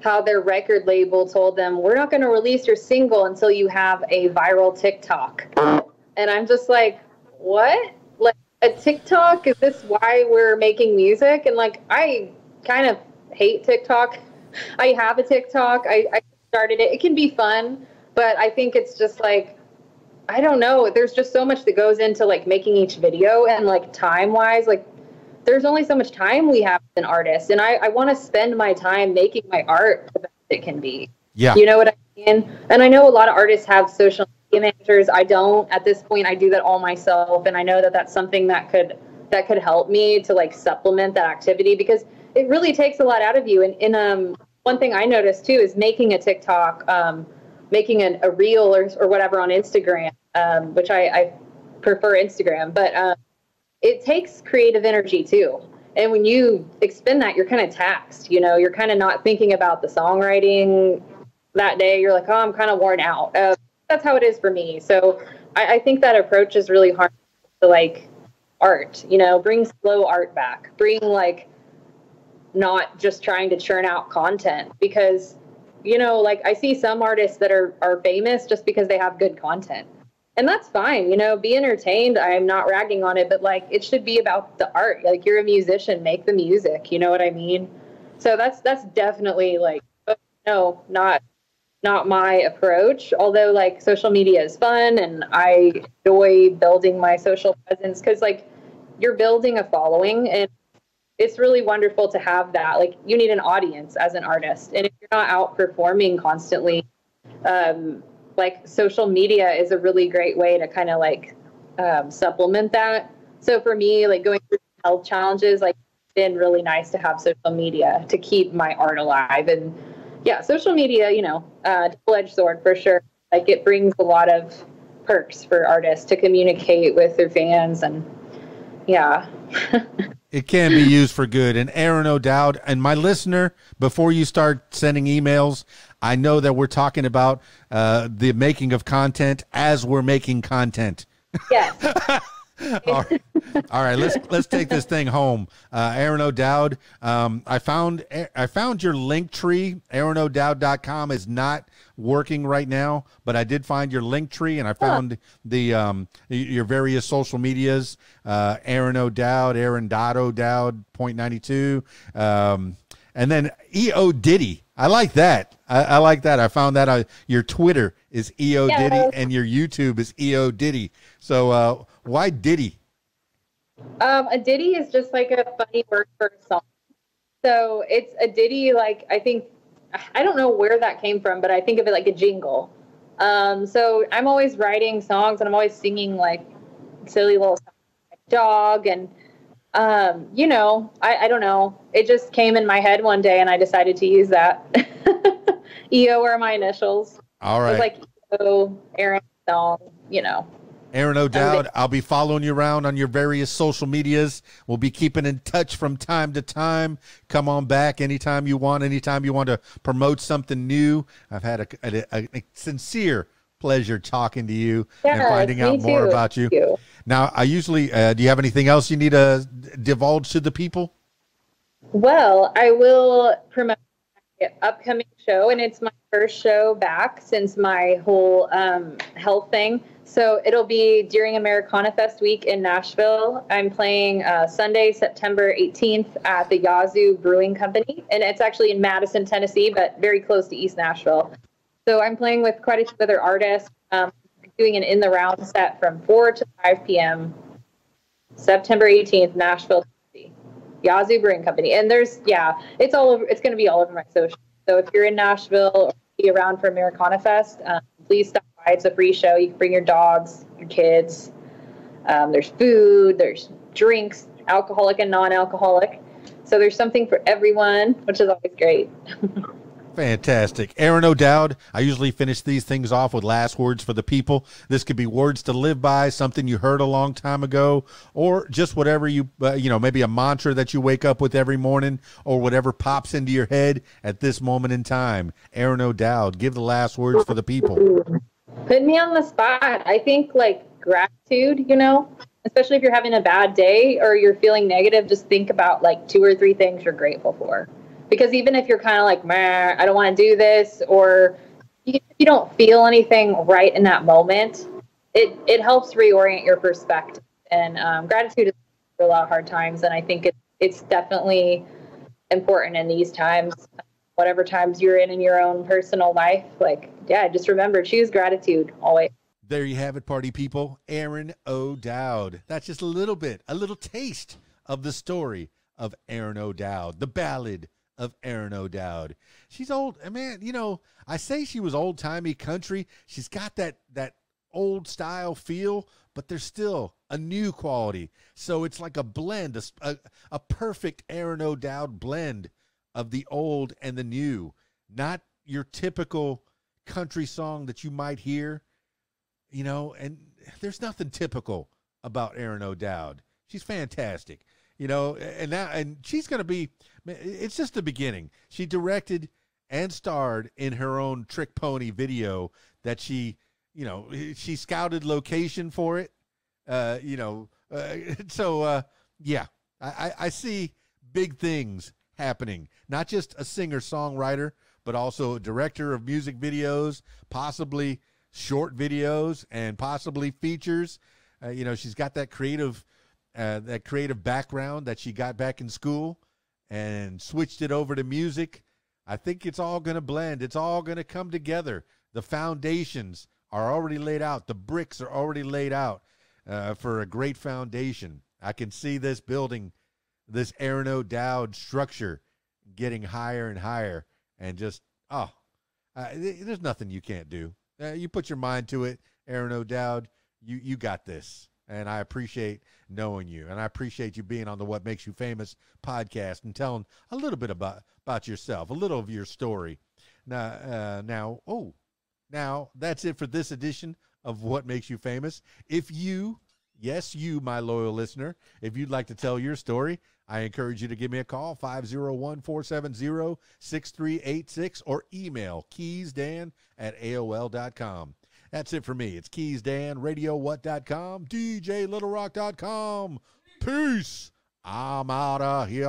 how their record label told them, "We're not going to release your single until you have a viral TikTok." And I'm just like, what? Like a TikTok? Is this why we're making music? And like, I kind of hate TikTok. I have a TikTok. I, I started it. It can be fun, but I think it's just like, I don't know. There's just so much that goes into like making each video and like time wise, like there's only so much time we have as an artist. And I, I want to spend my time making my art the best it can be. Yeah. You know what I mean? And I know a lot of artists have social managers. I don't at this point. I do that all myself, and I know that that's something that could that could help me to like supplement that activity because it really takes a lot out of you. And in um, one thing I noticed too is making a TikTok, um, making an, a reel or or whatever on Instagram, um, which I, I prefer Instagram, but um, it takes creative energy too. And when you expend that, you're kind of taxed. You know, you're kind of not thinking about the songwriting that day. You're like, oh, I'm kind of worn out. Uh, that's how it is for me. So I, I think that approach is really hard to like art, you know, bring slow art back, bring like not just trying to churn out content because you know like i see some artists that are are famous just because they have good content. And that's fine you know be entertained. I'm not ragging on it but like it should be about the art. Like you're a musician make the music you know what i mean? So that's that's definitely like oh, no not not my approach. Although like social media is fun and I enjoy building my social presence because like you're building a following and it's really wonderful to have that. Like you need an audience as an artist, and if you're not out performing constantly, um, like social media is a really great way to kind of like um, supplement that. So for me, like going through health challenges, like been really nice to have social media to keep my art alive and yeah, social media, you know, uh, double-edged sword for sure. Like it brings a lot of perks for artists to communicate with their fans, and yeah. <laughs> it can be used for good. And Erin O'Dowd, and my listener, before you start sending emails, I know that we're talking about uh, the making of content as we're making content. Yes. <laughs> <laughs> all, right. all right, let's let's take this thing home. Uh, Erin O'Dowd, um, I found I found your link tree. ErinO'Dowd.com is not working right now, but I did find your link tree, and I found the um, your various social medias. Uh, Erin O'Dowd, Erin Dot O'Dowd, point ninety two, um, and then EO Ditty. I like that. I, I like that. I found that uh, your Twitter is EO yes. Ditty and your YouTube is EO Ditty. So uh, why Ditty? Um, a ditty is just like a funny word for a song. So it's a ditty, like I think, I don't know where that came from, but I think of it like a jingle. Um, so I'm always writing songs and I'm always singing like silly little songs, like dog and Um, you know, I, I don't know. It just came in my head one day and I decided to use that. <laughs> EO are my initials. All right. It's like EO, Erin Song, you know. Erin O'Dowd, I'll be following you around on your various social medias. We'll be keeping in touch from time to time. Come on back anytime you want, anytime you want to promote something new. I've had a, a, a sincere pleasure talking to you and finding out more too. about you. you. Now, I usually, uh, do you have anything else you need to divulge to the people? Well, I will promote upcoming show, and it's my first show back since my whole um, health thing. So it'll be during Americana Fest week in Nashville. I'm playing uh, Sunday, September 18th at the Yazoo Brewing Company, and it's actually in Madison, Tennessee, but very close to East Nashville. So I'm playing with quite a few other artists, um, doing an in the round set from 4 to 5 p.m. September 18th, Nashville, Tennessee. Yazoo Brewing Company. And there's, yeah, it's all over, it's going to be all over my social. So if you're in Nashville or be around for Americana Fest, um, please stop. It's a free show. You can bring your dogs, your kids. Um, there's food, there's drinks, alcoholic and non alcoholic. So there's something for everyone, which is always great. <laughs> Fantastic. Erin O'Dowd, I usually finish these things off with last words for the people. This could be words to live by, something you heard a long time ago, or just whatever you, uh, you know, maybe a mantra that you wake up with every morning, or whatever pops into your head at this moment in time. Erin O'Dowd, give the last words for the people. Put me on the spot. I think like gratitude, you know, especially if you're having a bad day or you're feeling negative, just think about like two or three things you're grateful for because even if you're kind of like, I don't want to do this, or you, you don't feel anything right in that moment, it it helps reorient your perspective. And um, gratitude is for a lot of hard times, and I think it, it's definitely important in these times. Whatever times you're in in your own personal life, like yeah, just remember choose gratitude always. There you have it, party people. Erin O'Dowd. That's just a little bit, a little taste of the story of Erin O'Dowd, the ballad of Erin O'Dowd. She's old, man. You know, I say she was old timey country. She's got that that old style feel, but there's still a new quality. So it's like a blend, a, a, a perfect Erin O'Dowd blend of the old and the new. Not your typical country song that you might hear, you know. And there's nothing typical about Erin O'Dowd. She's fantastic you know, and now and she's going to be. It's just the beginning. She directed and starred in her own Trick Pony video that she, you know, she scouted location for it. Uh, you know, uh, <laughs> so uh, yeah, I, I see big things happening. Not just a singer songwriter, but also a director of music videos, possibly short videos, and possibly features. Uh, you know, she's got that creative uh, that creative background that she got back in school and switched it over to music. I think it's all going to blend. It's all going to come together. The foundations are already laid out. The bricks are already laid out uh, for a great foundation. I can see this building, this Erin O'Dowd structure getting higher and higher, and just oh, uh, there's nothing you can't do. Uh, you put your mind to it, Erin O'Dowd. You you got this and I appreciate knowing you, and I appreciate you being on the What Makes You Famous podcast and telling a little bit about about yourself, a little of your story. Now, uh, now, oh, now that's it for this edition of What Makes You Famous. If you, yes, you, my loyal listener, if you'd like to tell your story, I encourage you to give me a call, 501 470 6386, or email keysdan at AOL.com. That's it for me. It's Keys Dan, RadioWhat.com, DJLittleRock.com. Peace. I'm out of here.